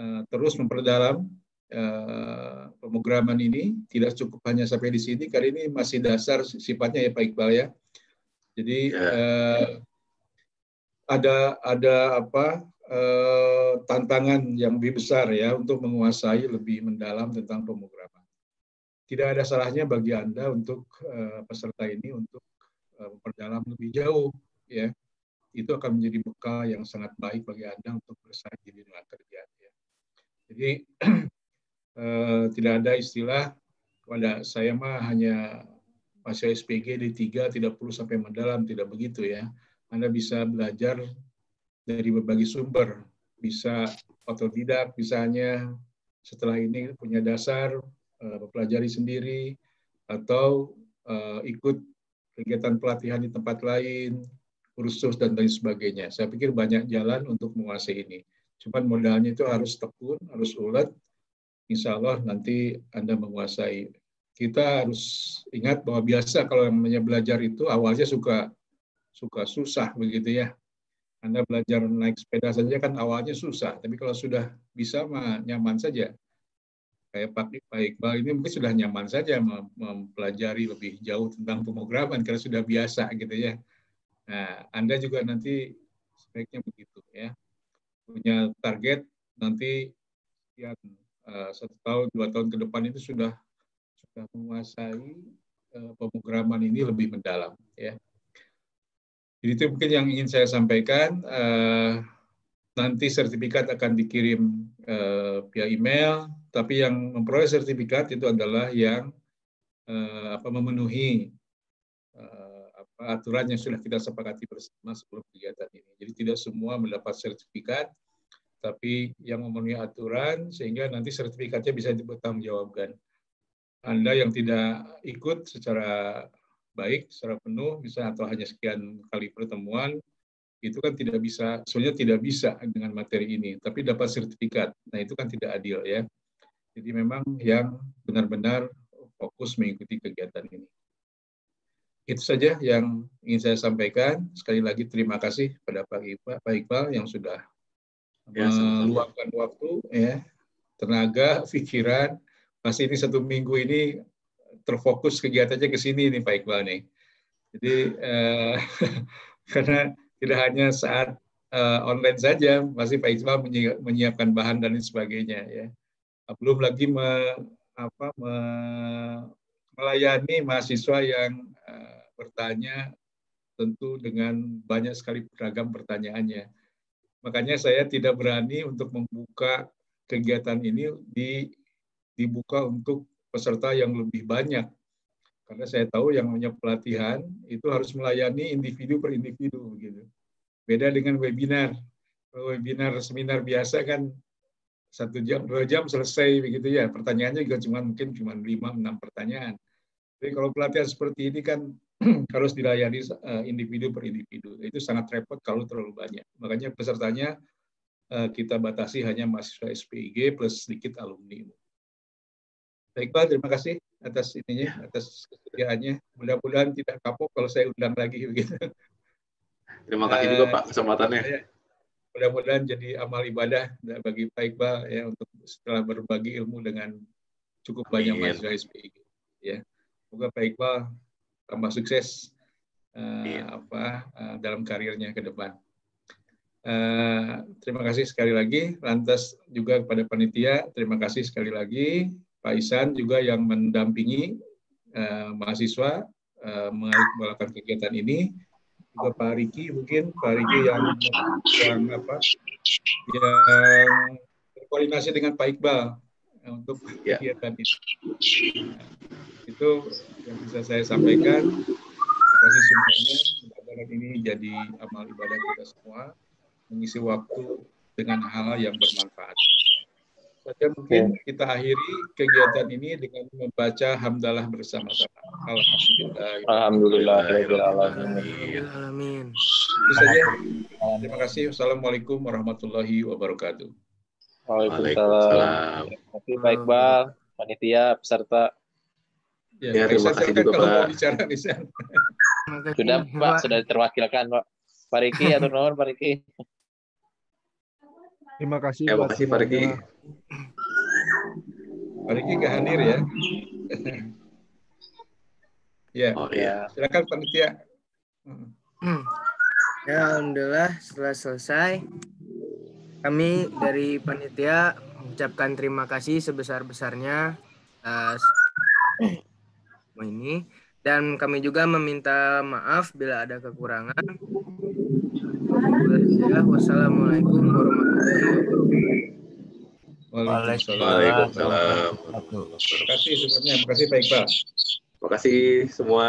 eh, terus memperdalam eh, pemrograman ini tidak cukup hanya sampai di sini kali ini masih dasar sifatnya ya Pak Iqbal ya Jadi Ya. eh, ada ada apa eh, tantangan yang lebih besar ya untuk menguasai lebih mendalam tentang pemrograman. Tidak ada salahnya bagi anda untuk eh, peserta ini untuk eh, memperdalam lebih jauh ya. Itu akan menjadi bekal yang sangat baik bagi anda untuk bersaing di dunia kerja. Ya. Jadi eh, tidak ada istilah pada saya mah hanya masih SPG D3 tidak perlu sampai mendalam, tidak begitu ya. Anda bisa belajar dari berbagai sumber, bisa otodidak misalnya setelah ini punya dasar, mempelajari sendiri, atau eh, ikut kegiatan pelatihan di tempat lain, kursus dan lain sebagainya. Saya pikir banyak jalan untuk menguasai ini. Cuman modalnya itu harus tekun, harus ulet, insya Allah nanti Anda menguasai. Kita harus ingat bahwa biasa kalau yang namanya belajar itu awalnya suka suka susah begitu ya. Anda belajar naik sepeda saja kan awalnya susah, tapi kalau sudah bisa mah nyaman saja. Kayak Pak Pak Iqbal ini mungkin sudah nyaman saja mem- mempelajari lebih jauh tentang pemrograman karena sudah biasa gitu ya. Nah, Anda juga nanti sebaiknya begitu ya. Punya target nanti sekian eh, satu tahun dua tahun ke depan itu sudah sudah menguasai eh, pemrograman ini lebih mendalam ya. Jadi itu mungkin yang ingin saya sampaikan. Eh, nanti sertifikat akan dikirim eh, via email, tapi yang memperoleh sertifikat itu adalah yang eh, apa memenuhi eh, apa aturan yang sudah kita sepakati bersama sebelum kegiatan ini. Jadi tidak semua mendapat sertifikat, tapi yang memenuhi aturan sehingga nanti sertifikatnya bisa dipertanggungjawabkan. Anda yang tidak ikut secara baik, secara penuh, bisa atau hanya sekian kali pertemuan, itu kan tidak bisa, sebenarnya tidak bisa dengan materi ini, tapi dapat sertifikat. Nah itu kan tidak adil ya. Jadi memang yang benar-benar fokus mengikuti kegiatan ini. Itu saja yang ingin saya sampaikan. Sekali lagi terima kasih pada Pak Iqbal, Pak Iqbal yang sudah Ya, meluangkan waktu, ya, tenaga, pikiran. Pasti ini satu minggu ini terfokus kegiatannya ke sini nih Pak Iqbal nih. Jadi eh, karena tidak hanya saat eh, online saja, masih Pak Iqbal menyi- menyiapkan bahan dan lain sebagainya ya. Belum lagi me- apa, me- melayani mahasiswa yang eh, bertanya tentu dengan banyak sekali beragam pertanyaannya. Makanya saya tidak berani untuk membuka kegiatan ini di dibuka untuk peserta yang lebih banyak. Karena saya tahu yang namanya pelatihan itu harus melayani individu per individu gitu. Beda dengan webinar. Webinar seminar biasa kan satu jam dua jam selesai begitu ya. Pertanyaannya juga cuma mungkin cuma lima enam pertanyaan. Tapi kalau pelatihan seperti ini kan harus dilayani eh, individu per individu. Itu sangat repot kalau terlalu banyak. Makanya pesertanya eh, kita batasi hanya mahasiswa SPIG plus sedikit alumni. Baik Pak, terima kasih atas ininya, atas kesediaannya. Mudah-mudahan tidak kapok kalau saya undang lagi begitu. Terima kasih juga Eh, Pak kesempatannya. Saya mudah-mudahan jadi amal ibadah bagi Pak Iqbal ya untuk setelah berbagi ilmu dengan cukup banyak Amin. mahasiswa SPIG. Ya, semoga Pak Iqbal tambah sukses Amin. apa eh, dalam karirnya ke depan. Eh, terima kasih sekali lagi. Lantas juga kepada panitia, terima kasih sekali lagi. Pak Isan juga yang mendampingi eh, mahasiswa eh, melakukan kegiatan ini. Juga Pak Riki mungkin Pak Riki yang yang apa yang berkoordinasi dengan Pak Iqbal eh, untuk Ya. kegiatan. Nah, itu yang bisa saya sampaikan. Terima kasih semuanya. Mudah-mudahan ini jadi amal ibadah kita semua mengisi waktu dengan hal yang bermanfaat. Saja mungkin kita akhiri kegiatan ini dengan membaca hamdalah bersama-sama. Alhamdulillah. Alhamdulillah. Alhamdulillah. Alamin. Itu saja. Terima kasih. Wassalamualaikum warahmatullahi wabarakatuh. Waalaikumsalam. Terima kasih Pak Iqbal, panitia, peserta. Ya, Ya, Pak terima kasih juga, kalau mau Pak. bicara. Terima kasih, Sudah Pak, sudah terwakilkan Pak. Pak Riki atau nuhun Pak Riki. Terima kasih. Ya, buat makasih Pak Riki. Pak Riki nggak hadir ya. ya, Oh iya. Ya, silakan panitia. Hmm. Ya, alhamdulillah setelah selesai kami dari panitia mengucapkan terima kasih sebesar-besarnya atas semua ini dan kami juga meminta maaf bila ada kekurangan. Wassalamualaikum warahmatullahi wabarakatuh. Waalaikumsalam. Waalaikumsalam. Terima kasih semuanya. Terima kasih Pak Iqbal. Terima kasih semua.